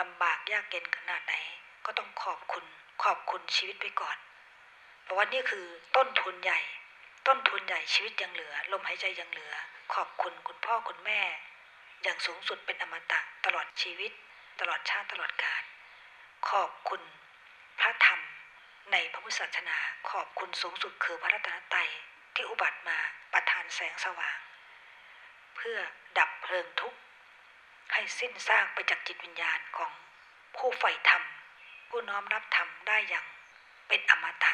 ลำบากยากเย็นขนาดไหน ก็ต้องขอบคุณขอบคุณชีวิตไว้ก่อน เพราะว่านี่คือต้นทุนใหญ่ ต้นทุนใหญ่ชีวิตยังเหลือ ลมหายใจยังเหลือ ขอบคุณคุณพ่อคุณแม่ อย่างสูงสุดเป็นอมตะตลอดชีวิต ตลอดชาติตลอดกาลขอบคุณพระธรรมในพระพุทธศาสนา ขอบคุณสูงสุดคือพระรัตนตรัยที่อุบัติมาประทานแสงสว่าง เพื่อดับเพลิงทุกข์ให้สิ้นซากไปจากจิตวิญญาณของผู้ใฝ่ธรรม ผู้น้อมรับธรรมได้อย่างเป็นอมตะ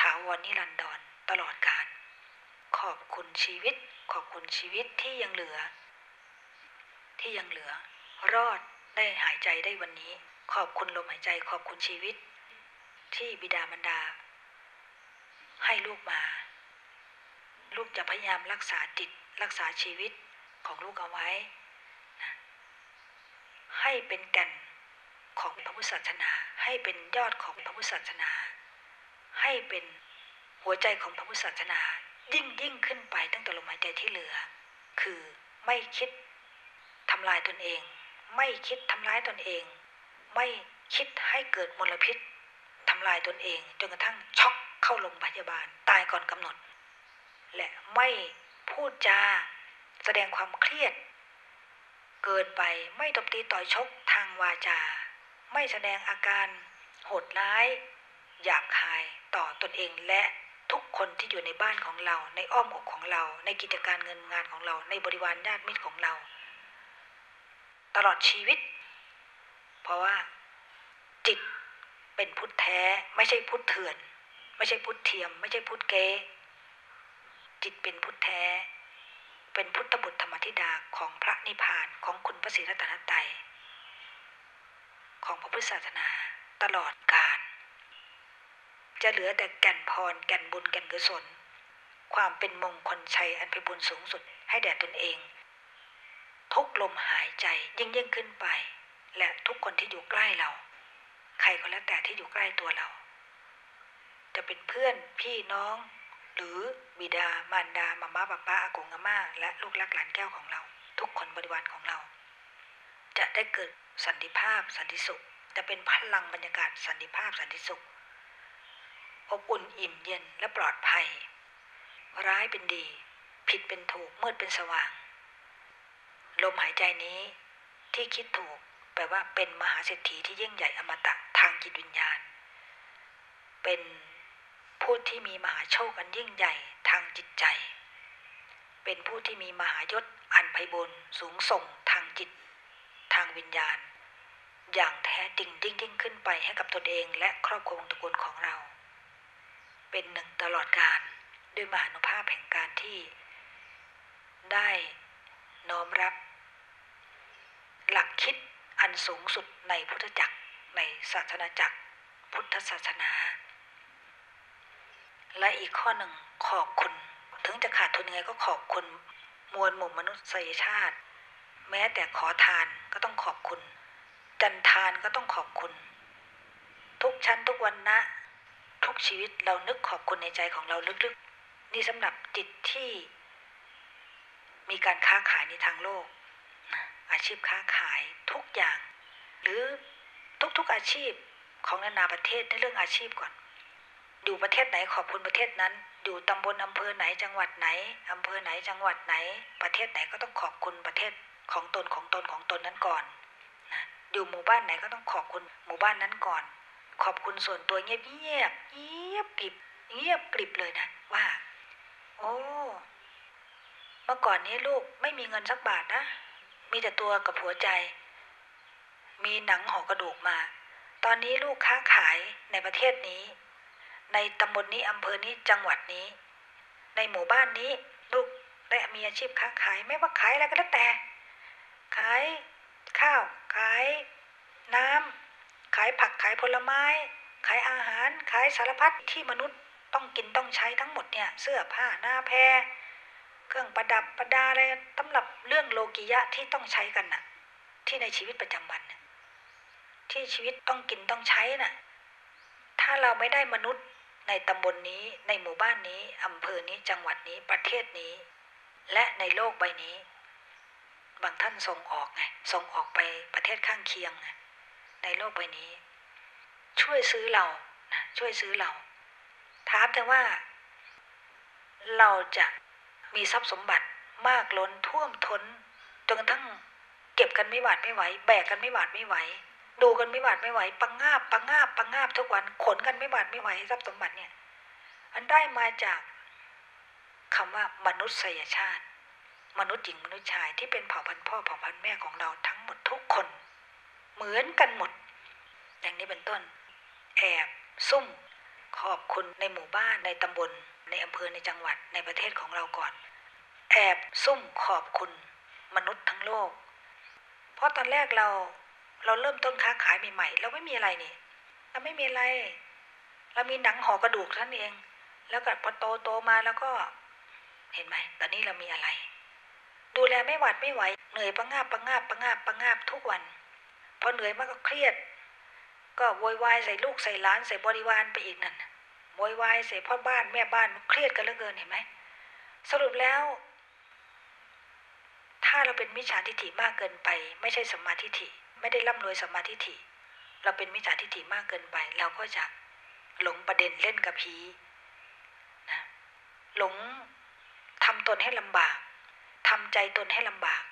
ถาวรนิรันดรตลอดกาลขอบคุณชีวิต ขอบคุณชีวิตที่ยังเหลือ ที่ยังเหลือ รอดได้หายใจได้วันนี้ ขอบคุณลมหายใจ ขอบคุณชีวิต ที่บิดามารดา ให้ลูกมา ลูกจะพยายามรักษาจิต รักษาชีวิตของลูกเอาไว้นะให้เป็นแก่นของพระพุทธศาสนา ให้เป็นยอดของพระพุทธศาสนา ให้เป็นหัวใจของพระพุทธศาสนา ยิ่งยิ่งขึ้นไปตั้งแต่ลมหายใจที่เหลือ คือไม่คิดทำลายตนเอง ไม่คิดทำร้ายตนเอง ไม่คิดให้เกิดมลพิษทำลายตนเองจนกระทั่งช็อกเข้าโรงพยาบาลตายก่อนกำหนด และไม่ พูดจา แสดงความเครียด เกินไปไม่ตบตีต่อยชกทางวาจา ไม่แสดงอาการโหดร้ายหยาบคายต่อตนเองและทุกคนที่อยู่ในบ้านของเรา ในอ้อมอกของเรา ในกิจการเงินงานของเรา ในบริวารญาติมิตรของเรา ตลอดชีวิต เพราะว่าจิตเป็นพุทธแท้ ไม่ใช่พุทธเถื่อน ไม่ใช่พุทธเทียม ไม่ใช่พุทธเก๊ จิตเป็นพุทธแท้ เป็นพุทธบุตรธรรมธิดาของพระนิพพานของคุณพระศรีรัตนตรัยของพระพุทธศาสนาตลอดกาลจะเหลือแต่แก่นพรแก่นบุญแก่นกุศล ความเป็นมงคลชัยอันเป็นบุญสูงสุดให้แด่ตนเอง ทุกลมหายใจยิ่งยิ่งขึ้นไป และทุกคนที่อยู่ใกล้เรา ใครก็แล้วแต่ที่อยู่ใกล้ตัวเรา จะเป็นเพื่อนพี่น้อง หรือบิดามารดามาม่าป้าป้าอากงอาม่าและลูกหลักหลานแก้วของเรา ทุกคนบริวารของเรา จะได้เกิดสันติภาพสันติสุข จะเป็นพลังบรรยากาศสันติภาพสันติสุขอบอุ่นอิ่มเย็นและปลอดภัย ร้ายเป็นดี ผิดเป็นถูกมืดเป็นสว่าง ลมหายใจนี้ที่คิดถูกแปลว่าเป็นมหาเศรษฐีที่ยิ่งใหญ่อมตะทางจิตวิญญาณ เป็น ผู้ที่มีมหาโชคอันยิ่งใหญ่ทางจิตใจ เป็นผู้ที่มีมหายศอันไพบุญสูงส่งทางจิต ทางวิญญาณ อย่างแท้จริงยิ่งยิ่งขึ้นไปให้กับตนเองและครอบครัววงตระกูลของเรา เป็นหนึ่งตลอดการด้วยมหานุภาพแห่งการที่ ได้น้อมรับ หลักคิดอันสูงสุดในพุทธจักรในศาสนาจักร พุทธศาสนา และอีกข้อหนึ่งขอบคุณ ถึงจะขาดทุนยังไงก็ขอบคุณ มวลหมู่มนุษยชาติ แม้แต่ขอทานก็ต้องขอบคุณ จันทานก็ต้องขอบคุณ ทุกชั้นทุกวันนะ ทุกชีวิตเรานึกขอบคุณในใจของเราลึกๆ นี่สำหรับจิตที่ มีการค้าขายในทางโลก อาชีพค้าขายทุกอย่าง หรือทุกๆอาชีพของนานาประเทศในเรื่องอาชีพก่อน อยู่ประเทศไหนขอบคุณประเทศนั้น อยู่ตำบลอำเภอไหนจังหวัดไหนอำเภอไหนจังหวัดไหน ประเทศไหนก็ต้องขอบคุณประเทศของตนของตนของตนนั้นก่อนนะอยู่หมู่บ้านไหนก็ต้องขอบคุณหมู่บ้านนั้นก่อน ขอบคุณส่วนตัวเงียบเงียบเงียบกริบเงียบกริบเลยนะว่า โอ้เมื่อก่อนนี้ลูกไม่มีเงินสักบาทนะ มีแต่ตัวกับหัวใจ มีหนังห่อกระดูกมา ตอนนี้ลูกค้าขายในประเทศนี้ ในตำบลนนี้อำเภอนี้จังหวัดนี้ ในหมู่บ้านนี้ลูกได้มีอาชีพค้าขายไม่ว่าขายอะไรก็แล้วแต่ ขายข้าว ขาย น้ำขายผักขายผลไม้ ขายอาหารขายสารพัดที่มนุษย์ต้องกินต้องใช้ทั้งหมดเนี่ยเสื้อผ้าหน้าแพรเครื่องประดับประดาอะไรสำหรับเรื่องโลกิยะที่ต้องใช้กันน่ะ ที่ในชีวิตประจำวันนะที่ชีวิตต้องกินต้องใช้น่ะ ถ้าเราไม่ได้มนุษย์ ในตำบลนนี้ในหมู่บ้านนี้อำเภอนี้จังหวัดนี้ประเทศนี้ และในโลกใบนี้ บางท่านส่งออกไงส่งออกไปประเทศข้างเคียงในโลกใบนี้ ช่วยซื้อเรานะช่วยซื้อเราถามแต่ว่า เราจะมีทรัพย์สมบัติมากล้นท่วมท้นจนกระทั่งเก็บกันไม่หวาดไม่ไหว แบกกันไม่หวาดไม่ไหว ดูกันไม่หวาดไม่ไหว ปังงาบปังงาบปังงาบทุกวัน ขนกันไม่หวาดไม่ไหวทรัพย์สมบัติเนี่ย อันได้มาจากคำว่ามนุษยชาติ มนุษย์หญิงมนุษย์ชายที่เป็นเผ่าพันธุ์พ่อเผ่าพันธุ์แม่ของเราทั้งหมดทุกคน เหมือนกันหมด อย่างนี้เป็นต้น แอบซุ่มขอบคุณในหมู่บ้านในตำบล ในอำเภอในจังหวัดในประเทศของเราก่อน แอบซุ่มขอบคุณมนุษย์ทั้งโลก เพราะตอนแรกเรา เราเริ่มต้นค้าขายใหม่ๆเราไม่มีอะไรนี่เราไม่มีอะไร เรามีหนังห่อกระดูกท่านเอง แล้วก็พอโตโตมาแล้วก็เห็นไหมตอนนี้เรามีอะไร ดูแลไม่หวัดไม่ไหว เหนื่อยปังงาบปังงาบปังงาบปังงาบทุกวัน พอเหนื่อยมากก็เครียด ก็โวยวายใส่ลูกใส่หลานใส่บริวารไปอีกนั่นโวยวายใส่พ่อบ้านแม่บ้านเครียดกันเหลือเกินเห็นไหมสรุปแล้ว ถ้าเราเป็นมิจฉาทิฏฐิมากเกินไป ไม่ใช่สมมาทิฏฐิ ไม่ได้ร่ำรวยสมมาทิฏฐิ เราเป็นมิจฉาทิฏฐิมากเกินไป เราก็จะหลงประเด็นเล่นกับผีนะหลงทำตนให้ลำบากทำใจตนให้ลำบาก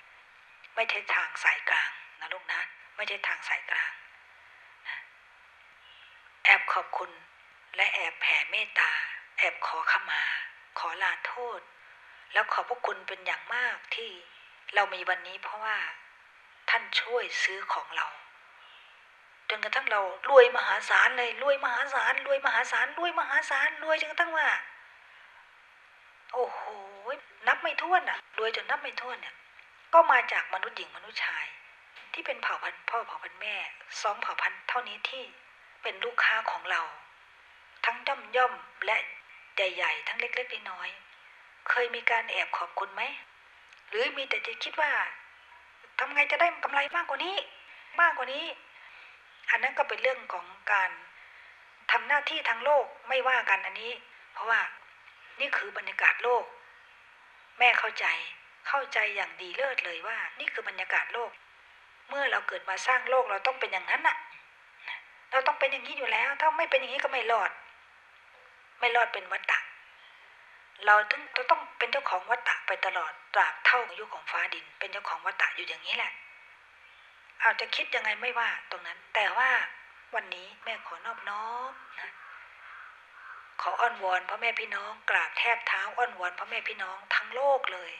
ไม่ใช่ทางสายกลางนะลูกนะ ไม่ใช่ทางสายกลางนะแอบขอบคุณและแอบแผ่เมตตา แอบขอขมา ขอลาโทษ แล้วขอบพระคุณเป็นอย่างมากที่เรามีวันนี้เพราะว่า ท่านช่วยซื้อของเราจนกระทั่งเรารวยมหาศาลเลยรวยมหาศาลรวยมหาศาลรวยมหาศาลรวยจนกระทั่งว่า โอ้โหนับไม่ถ้วนอะรวยจนนับไม่ถ้วนเนี่ยก็มาจากมนุษย์หญิงมนุษย์ชาย ที่เป็นเผ่าพันธุ์พ่อเผ่าพันธุ์แม่สองเผ่าพันธุ์เท่านี้ที่เป็นลูกค้าของเรา ทั้งย่อมย่อมและใหญ่ๆทั้งเล็กๆน้อยๆเคยมีการแอบขอบคุณไหมหรือมีแต่จะคิดว่า ทำไงจะได้กำไรมากกว่านี้ มากกว่านี้ อันนั้นก็เป็นเรื่องของการทำหน้าที่ทางโลกไม่ว่ากันอันนี้ เพราะว่านี่คือบรรยากาศโลก แม่เข้าใจเข้าใจอย่างดีเลิศเลยว่า นี่คือบรรยากาศโลก เมื่อเราเกิดมาสร้างโลกเราต้องเป็นอย่างนั้นน่ะ เราต้องเป็นอย่างนี้อยู่แล้ว ถ้าไม่เป็นอย่างนี้ก็ไม่รอด ไม่รอดเป็นวัฏฏะ เราต้องต้องเป็นเจ้าของวัฏฏะไปตลอดตราบเท่าอายุของฟ้าดิน เป็นเจ้าของวัฏฏะอยู่อย่างนี้แหละเอาจจะคิดยังไงไม่ว่าตรงนั้น แต่ว่าวันนี้แม่ขอนอบน้อมนะขออ้อนวอนพ่อแม่พี่น้อง กราบแทบเท้าอ้อนวอนพ่อแม่พี่น้องทั้งโลกเลย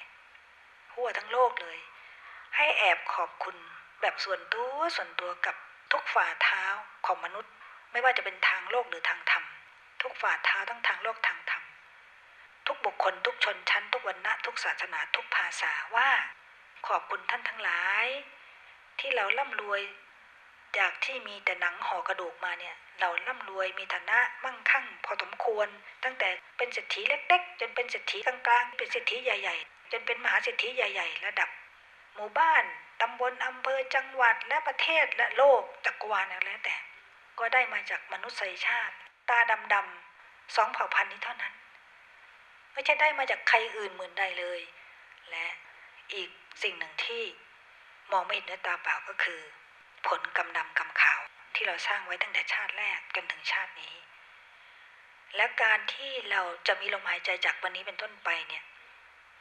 ทั่วทั้งโลกเลย ให้แอบขอบคุณแบบส่วนตัวส่วนตัวกับทุกฝ่าเท้าของมนุษย์ ไม่ว่าจะเป็นทางโลกหรือทางธรรมทุกฝ่าเท้าทั้งทางโลกทางธรรม ทุกบุคคลทุกชนชั้น ทุกวรรณะทุกศาสนาทุกภาษาว่า ขอบคุณท่านทั้งหลาย ที่เราร่ำรวย จากที่มีแต่หนังห่อกระดูกมาเนี่ย เราร่ำรวยมีฐานะมั่งคั่ง พอสมควร ตั้งแต่เป็นเศรษฐีเล็ก ๆ จนเป็นเศรษฐีกลางๆ เป็นเศรษฐีใหญ่ ๆ จนเป็นมหาเศรษฐีใหญ่ ๆ ระดับ หมู่บ้านตำบลอำเภอจังหวัดและประเทศและโลกจักรวาลอะไรแล้วแต่ ก็ได้มาจากมนุษยชาติ ตาดำๆสองเผ่าพันธุ์นี้เท่านั้น ไม่ใช่ได้มาจากใครอื่นเหมือนใดเลย และอีกสิ่งหนึ่งที่มองไม่เห็นด้วยตาเปล่าก็คือ ผลกรรมดำกรรมขาวที่เราสร้างไว้ตั้งแต่ชาติแรกจนถึงชาตินี้ และการที่เราจะมีลมหายใจจากวันนี้เป็นต้นไปเนี่ย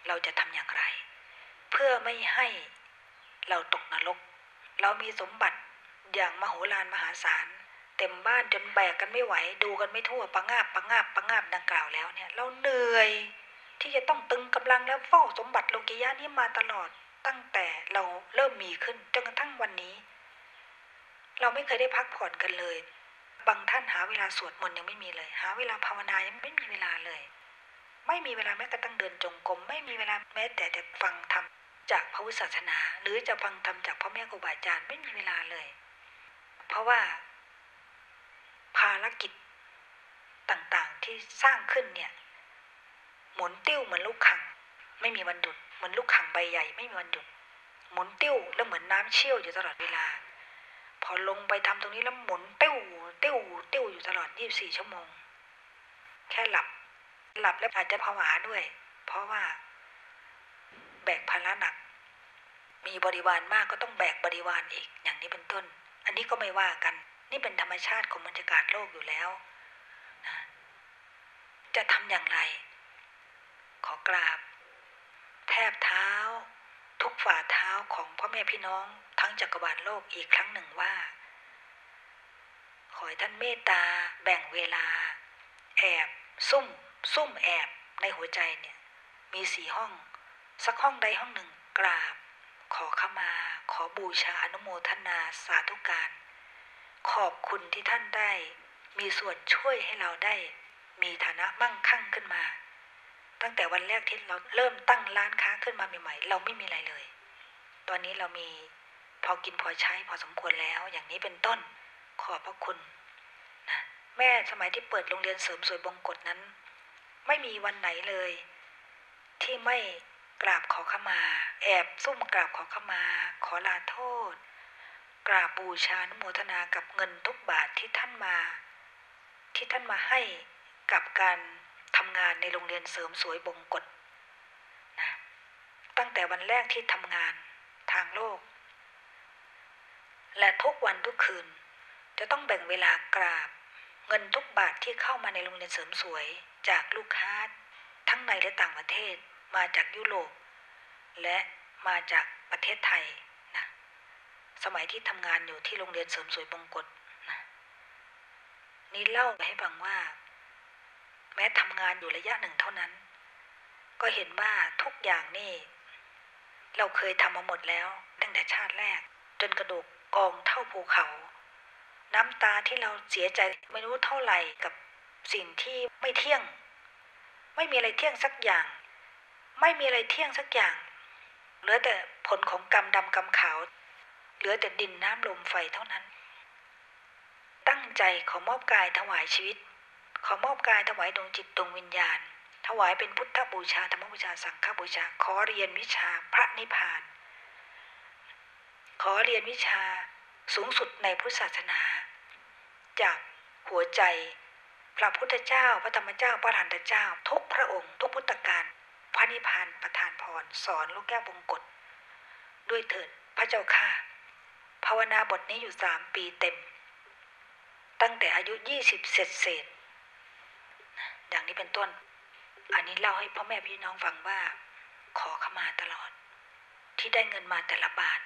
เราจะทำอย่างไร เพื่อไม่ให้เราตกนรก เรามีสมบัติอย่างมโหฬารมหาศาล เต็มบ้านจนแบกกันไม่ไหว ดูกันไม่ทั่วปังงาบปังงาบปังงาบดังกล่าวแล้วเนี่ย เราเหนื่อยที่จะต้องตึงกำลังแล้วเฝ้าสมบัติโลกิยะนี้มาตลอดตั้งแต่เราเริ่มมีขึ้นจนกระทั่งวันนี้ เราไม่เคยได้พักผ่อนกันเลย บางท่านหาเวลาสวดมนต์ยังไม่มีเลย หาเวลาภาวนายังไม่มีเวลาเลย ไม่มีเวลาแม้กระทั่งเดินจงกรมไม่มีเวลาแม้แต่จะฟังธรรมจากพระพุทธศาสนา หรือจะฟังธรรมจากพ่อแม่ครูบาอาจารย์ไม่มีเวลาเลย เพราะว่า ภารกิจต่างๆที่สร้างขึ้นเนี่ย หมุนติ้วเหมือนลูกขัง ไม่มีวันหยุดเหมือนลูกขังใบใหญ่ไม่มีวันหยุดหมุนติ้วแล้วเหมือนน้ำเชี่ยวอยู่ตลอดเวลา พอลงไปทำตรงนี้แล้วหมุนติ้วติ้วติ้วอยู่ตลอด 24 ชั่วโมง แค่หลับ หลับแล้วอาจจะผวาด้วย เพราะว่า แบกภาระหนัก มีบริวารมากก็ต้องแบกบริวารอีกอย่างนี้เป็นต้น อันนี้ก็ไม่ว่ากัน นี่เป็นธรรมชาติของบรรยากาศโลกอยู่แล้วนะจะทำอย่างไร ขอกราบ แทบเท้า ทุกฝ่าเท้าของพ่อแม่พี่น้อง ทั้งจักรวาลโลกอีกครั้งหนึ่งว่า ขอให้ท่านเมตตา แบ่งเวลา แอบ ซุ่ม ซุ่มแอบในหัวใจเนี่ย มีสี่ห้อง สักห้องใดห้องหนึ่งกราบ ขอขมา ขอบูชาอนุโมทนาสาธุการ ขอบคุณที่ท่านได้ มีส่วนช่วยให้เราได้ มีฐานะมั่งคั่งขึ้นมา ตั้งแต่วันแรกที่เราเริ่มตั้งร้านค้าขึ้นมาใหม่ๆ เราไม่มีอะไรเลย ตอนนี้เรามีพอกินพอใช้พอสมควรแล้ว อย่างนี้เป็นต้น ขอบพระคุณนะแม่สมัยที่เปิดโรงเรียนเสริมสวยบงกฎนั้น ไม่มีวันไหนเลย ที่ไม่กราบขอขมา แอบซุ่มกราบขอขมา ขอลาโทษ กราบบูชานุโมทนากับเงินทุกบาทที่ท่านมา ที่ท่านมาให้กับการทำงานในโรงเรียนเสริมสวยบงกฎนะตั้งแต่วันแรกที่ทำงานทางโลก และทุกวันทุกคืน จะต้องแบ่งเวลากราบ เงินทุกบาทที่เข้ามาในโรงเรียนเสริมสวยจากลูกค้า ทั้งในและต่างประเทศมาจากยุโรปและมาจากประเทศไทย สมัยที่ทำงานอยู่ที่โรงเรียนเสริมสวยบงกฎนะนี่เล่าให้ฟังว่า แม้ทำงานอยู่ระยะหนึ่งเท่านั้น ก็เห็นว่าทุกอย่างนี่ เราเคยทำมาหมดแล้ว ตั้งแต่ชาติแรก จนกระดูกกองเท่าภูเขา น้ำตาที่เราเสียใจไม่รู้เท่าไหร่กับสิ่งที่ไม่เที่ยง ไม่มีอะไรเที่ยงสักอย่าง ไม่มีอะไรเที่ยงสักอย่างเหลือแต่ผลของกรรมดำกรรมขาว เหลือแต่ดินน้ำลมไฟเท่านั้น ตั้งใจขอมอบกายถวายชีวิต ขอมอบกายถวายดวงจิตดวงวิญญาณ ถวายเป็นพุทธบูชาธรรมบูชาสังฆบูชา ขอเรียนวิชาพระนิพพาน ขอเรียนวิชาสูงสุดในพุทธศาสนา จากหัวใจ พระพุทธเจ้าพระธรรมเจ้าพระอรหันตเจ้า ทุกพระองค์ ทุกพุทธการพระนิพพานประทานพรสอนลูกแก้วบงกฎด้วยเถิดพระเจ้าค่ะ ภาวนาบทนี้อยู่สามปีเต็ม ตั้งแต่อายุยี่สิบเศษเศษอย่างนี้เป็นต้น อันนี้เล่าให้พ่อแม่พี่น้องฟังว่า ขอขมาตลอด ที่ได้เงินมาแต่ละบาท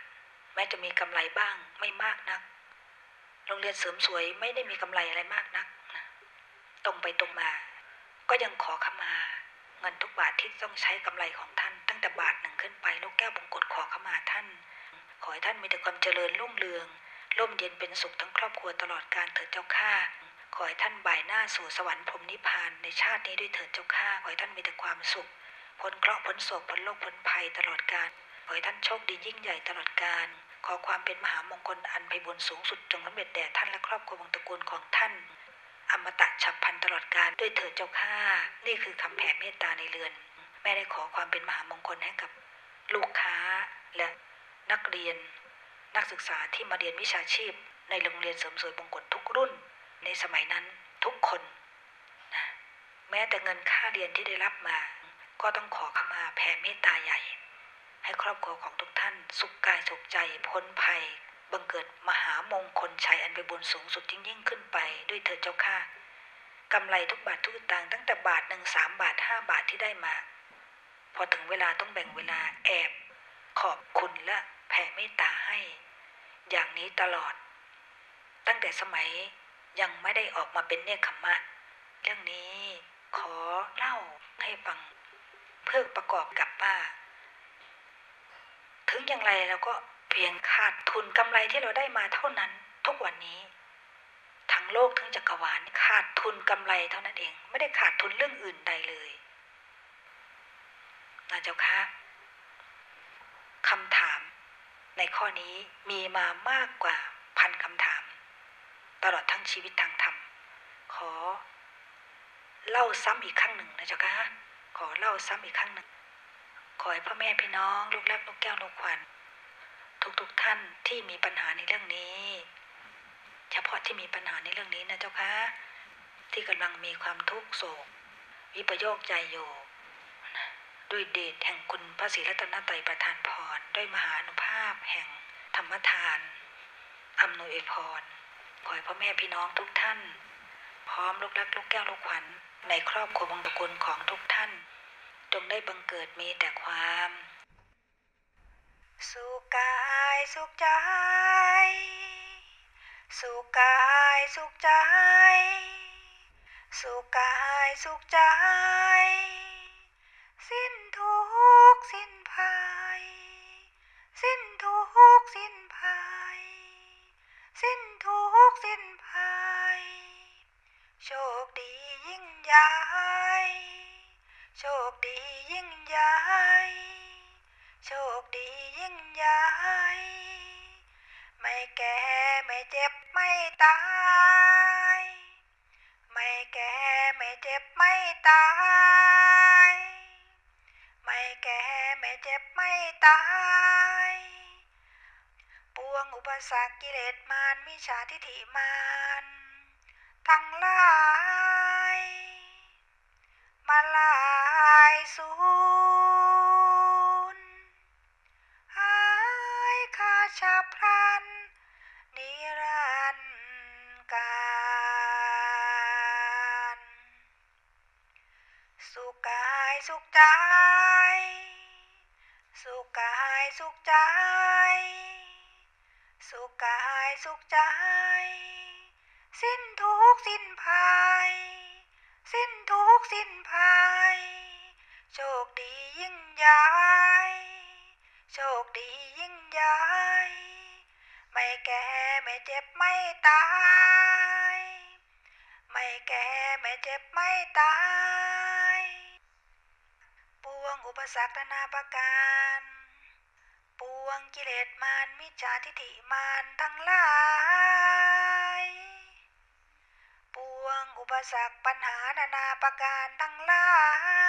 แม้จะมีกำไรบ้างไม่มากนัก โรงเรียนเสริมสวยไม่ได้มีกำไรอะไรมากนักนะตรงไปตรงมา ก็ยังขอขมา เงินทุกบาทที่ต้องใช้กำไรของท่าน ตั้งแต่บาทหนึ่งขึ้นไปลูกแก้วบงกฎขอขมาท่าน อให้ท่านมีแต่ความเจริญรุ่งเรือง ร่มเย็นเป็นสุขทั้งครอบครัวตลอดการเถิดเจ้าข้าขอให้ท่านบ่ายหน้าสู่สวรรค์พรมนิพพานในชาตินี้ด้วยเถิดเจ้าข้าขอให้ท่านมีแต่ความสุขพ้นเคราะห์พ้นโศกพ้นโรคพ้นภัยตลอดกาลขอให้ท่านโชคดียิ่งใหญ่ตลอดกาลขอความเป็นมหามงคลอันไพบุญสูงสุดจงสำเร็จแด่ท่านและครอบครัววงตระกูลของท่าน อมตะฉับพันตลอดกาลด้วยเถิดเจ้าข้านี่คือคำแผ่เมตตาในเรือน แม่ได้ขอความเป็นมหามงคลให้กับลูกค้าและ นักเรียน นักศึกษาที่มาเรียนวิชาชีพ ในโรงเรียนเสริมสวยบงกฎทุกรุ่น ในสมัยนั้นทุกคนนะแม้แต่เงินค่าเรียนที่ได้รับมา ก็ต้องขอขมาแผ่เมตตาใหญ่ ให้ครอบครัวของทุกท่าน สุขกายสุขใจพ้นภัยบังเกิดมหามงคลชัยอันเป็นบุญสูงสุดยิ่งยิ่งขึ้นไปด้วยเถิดเจ้าค่ะกำไรทุกบาททุกตางตั้งแต่บาทหนึ่งสามบาทห้าบาทที่ได้มา พอถึงเวลาต้องแบ่งเวลาแอบขอบคุณและ ผ่เมตตาให้ อย่างนี้ตลอด ตั้งแต่สมัยยังไม่ได้ออกมาเป็นเนคขมะ เรื่องนี้ขอเล่าให้ฟัง เพื่อประกอบกับว่า ถึงอย่างไรเราก็เพียงขาดทุนกำไรที่เราได้มาเท่านั้นทุกวันนี้ทั้งโลกทั้งจักรวาลขาดทุนกำไรเท่านั้นเอง ไม่ได้ขาดทุนเรื่องอื่นใดเลยนะเจ้าคะคำถาม ในข้อนี้มีมามากกว่าพันคำถาม ตลอดทั้งชีวิตทางธรรม ขอ เล่าซ้ำอีกครั้งหนึ่งนะเจ้าคะขอเล่าซ้ำอีกครั้งหนึ่ง ขอให้พ่อแม่พี่น้องลูกรักลูกแก้วลูกขวัญทุกๆทท่านที่มีปัญหาในเรื่องนี้ เฉพาะที่มีปัญหาในเรื่องนี้นะเจ้าคะที่กำลังมีความทุกข์โศกวิปโยคใจอยู่ ด้วยเดชแห่งคุณพระศรีรัตนตรัยประทานพร ด้วยมหาอนุภาพแห่งธรรมทานอำนวยพร ขอให้พ่อแม่พี่น้องทุกท่าน พร้อมลูกรักลูกแก้วลูกขวัญในครอบครัววงตระกูลของทุกท่าน จงได้บังเกิดมีแต่ความ สุขกายสุขใจ สุขกายสุขใจ สุขกายสุขใจ สิ้นทุกสิ้นภัย สิ้นทุกสิ้นภัย สิ้นทุกสิ้นภัย โชคดียิ่งใหญ่โชคดียิ่งใหญ่โชคดียิ่งใหญ่ไม่แก่ไม่เจ็บไม่ตาย ไม่แก่ไม่เจ็บไม่ตาย ไม่แก่ไม่เจ็บไม่ตาย ปวงอุปสรรคกิเลสมารมิชาทิฏฐิมารทั้งหลายมาลา อุปสรรคนานาประการ ปวงกิเลสมารมิจฉาทิฏฐิมารทั้งหลาย ปวงอุปสรรคปัญหานานาประการทั้งหลาย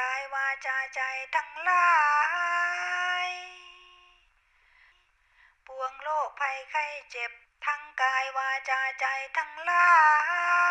กายวาจาใจทั้งหลาย ปวงโรคภัยไข้เจ็บ ทั้งกายวาจาใจทั้งหลาย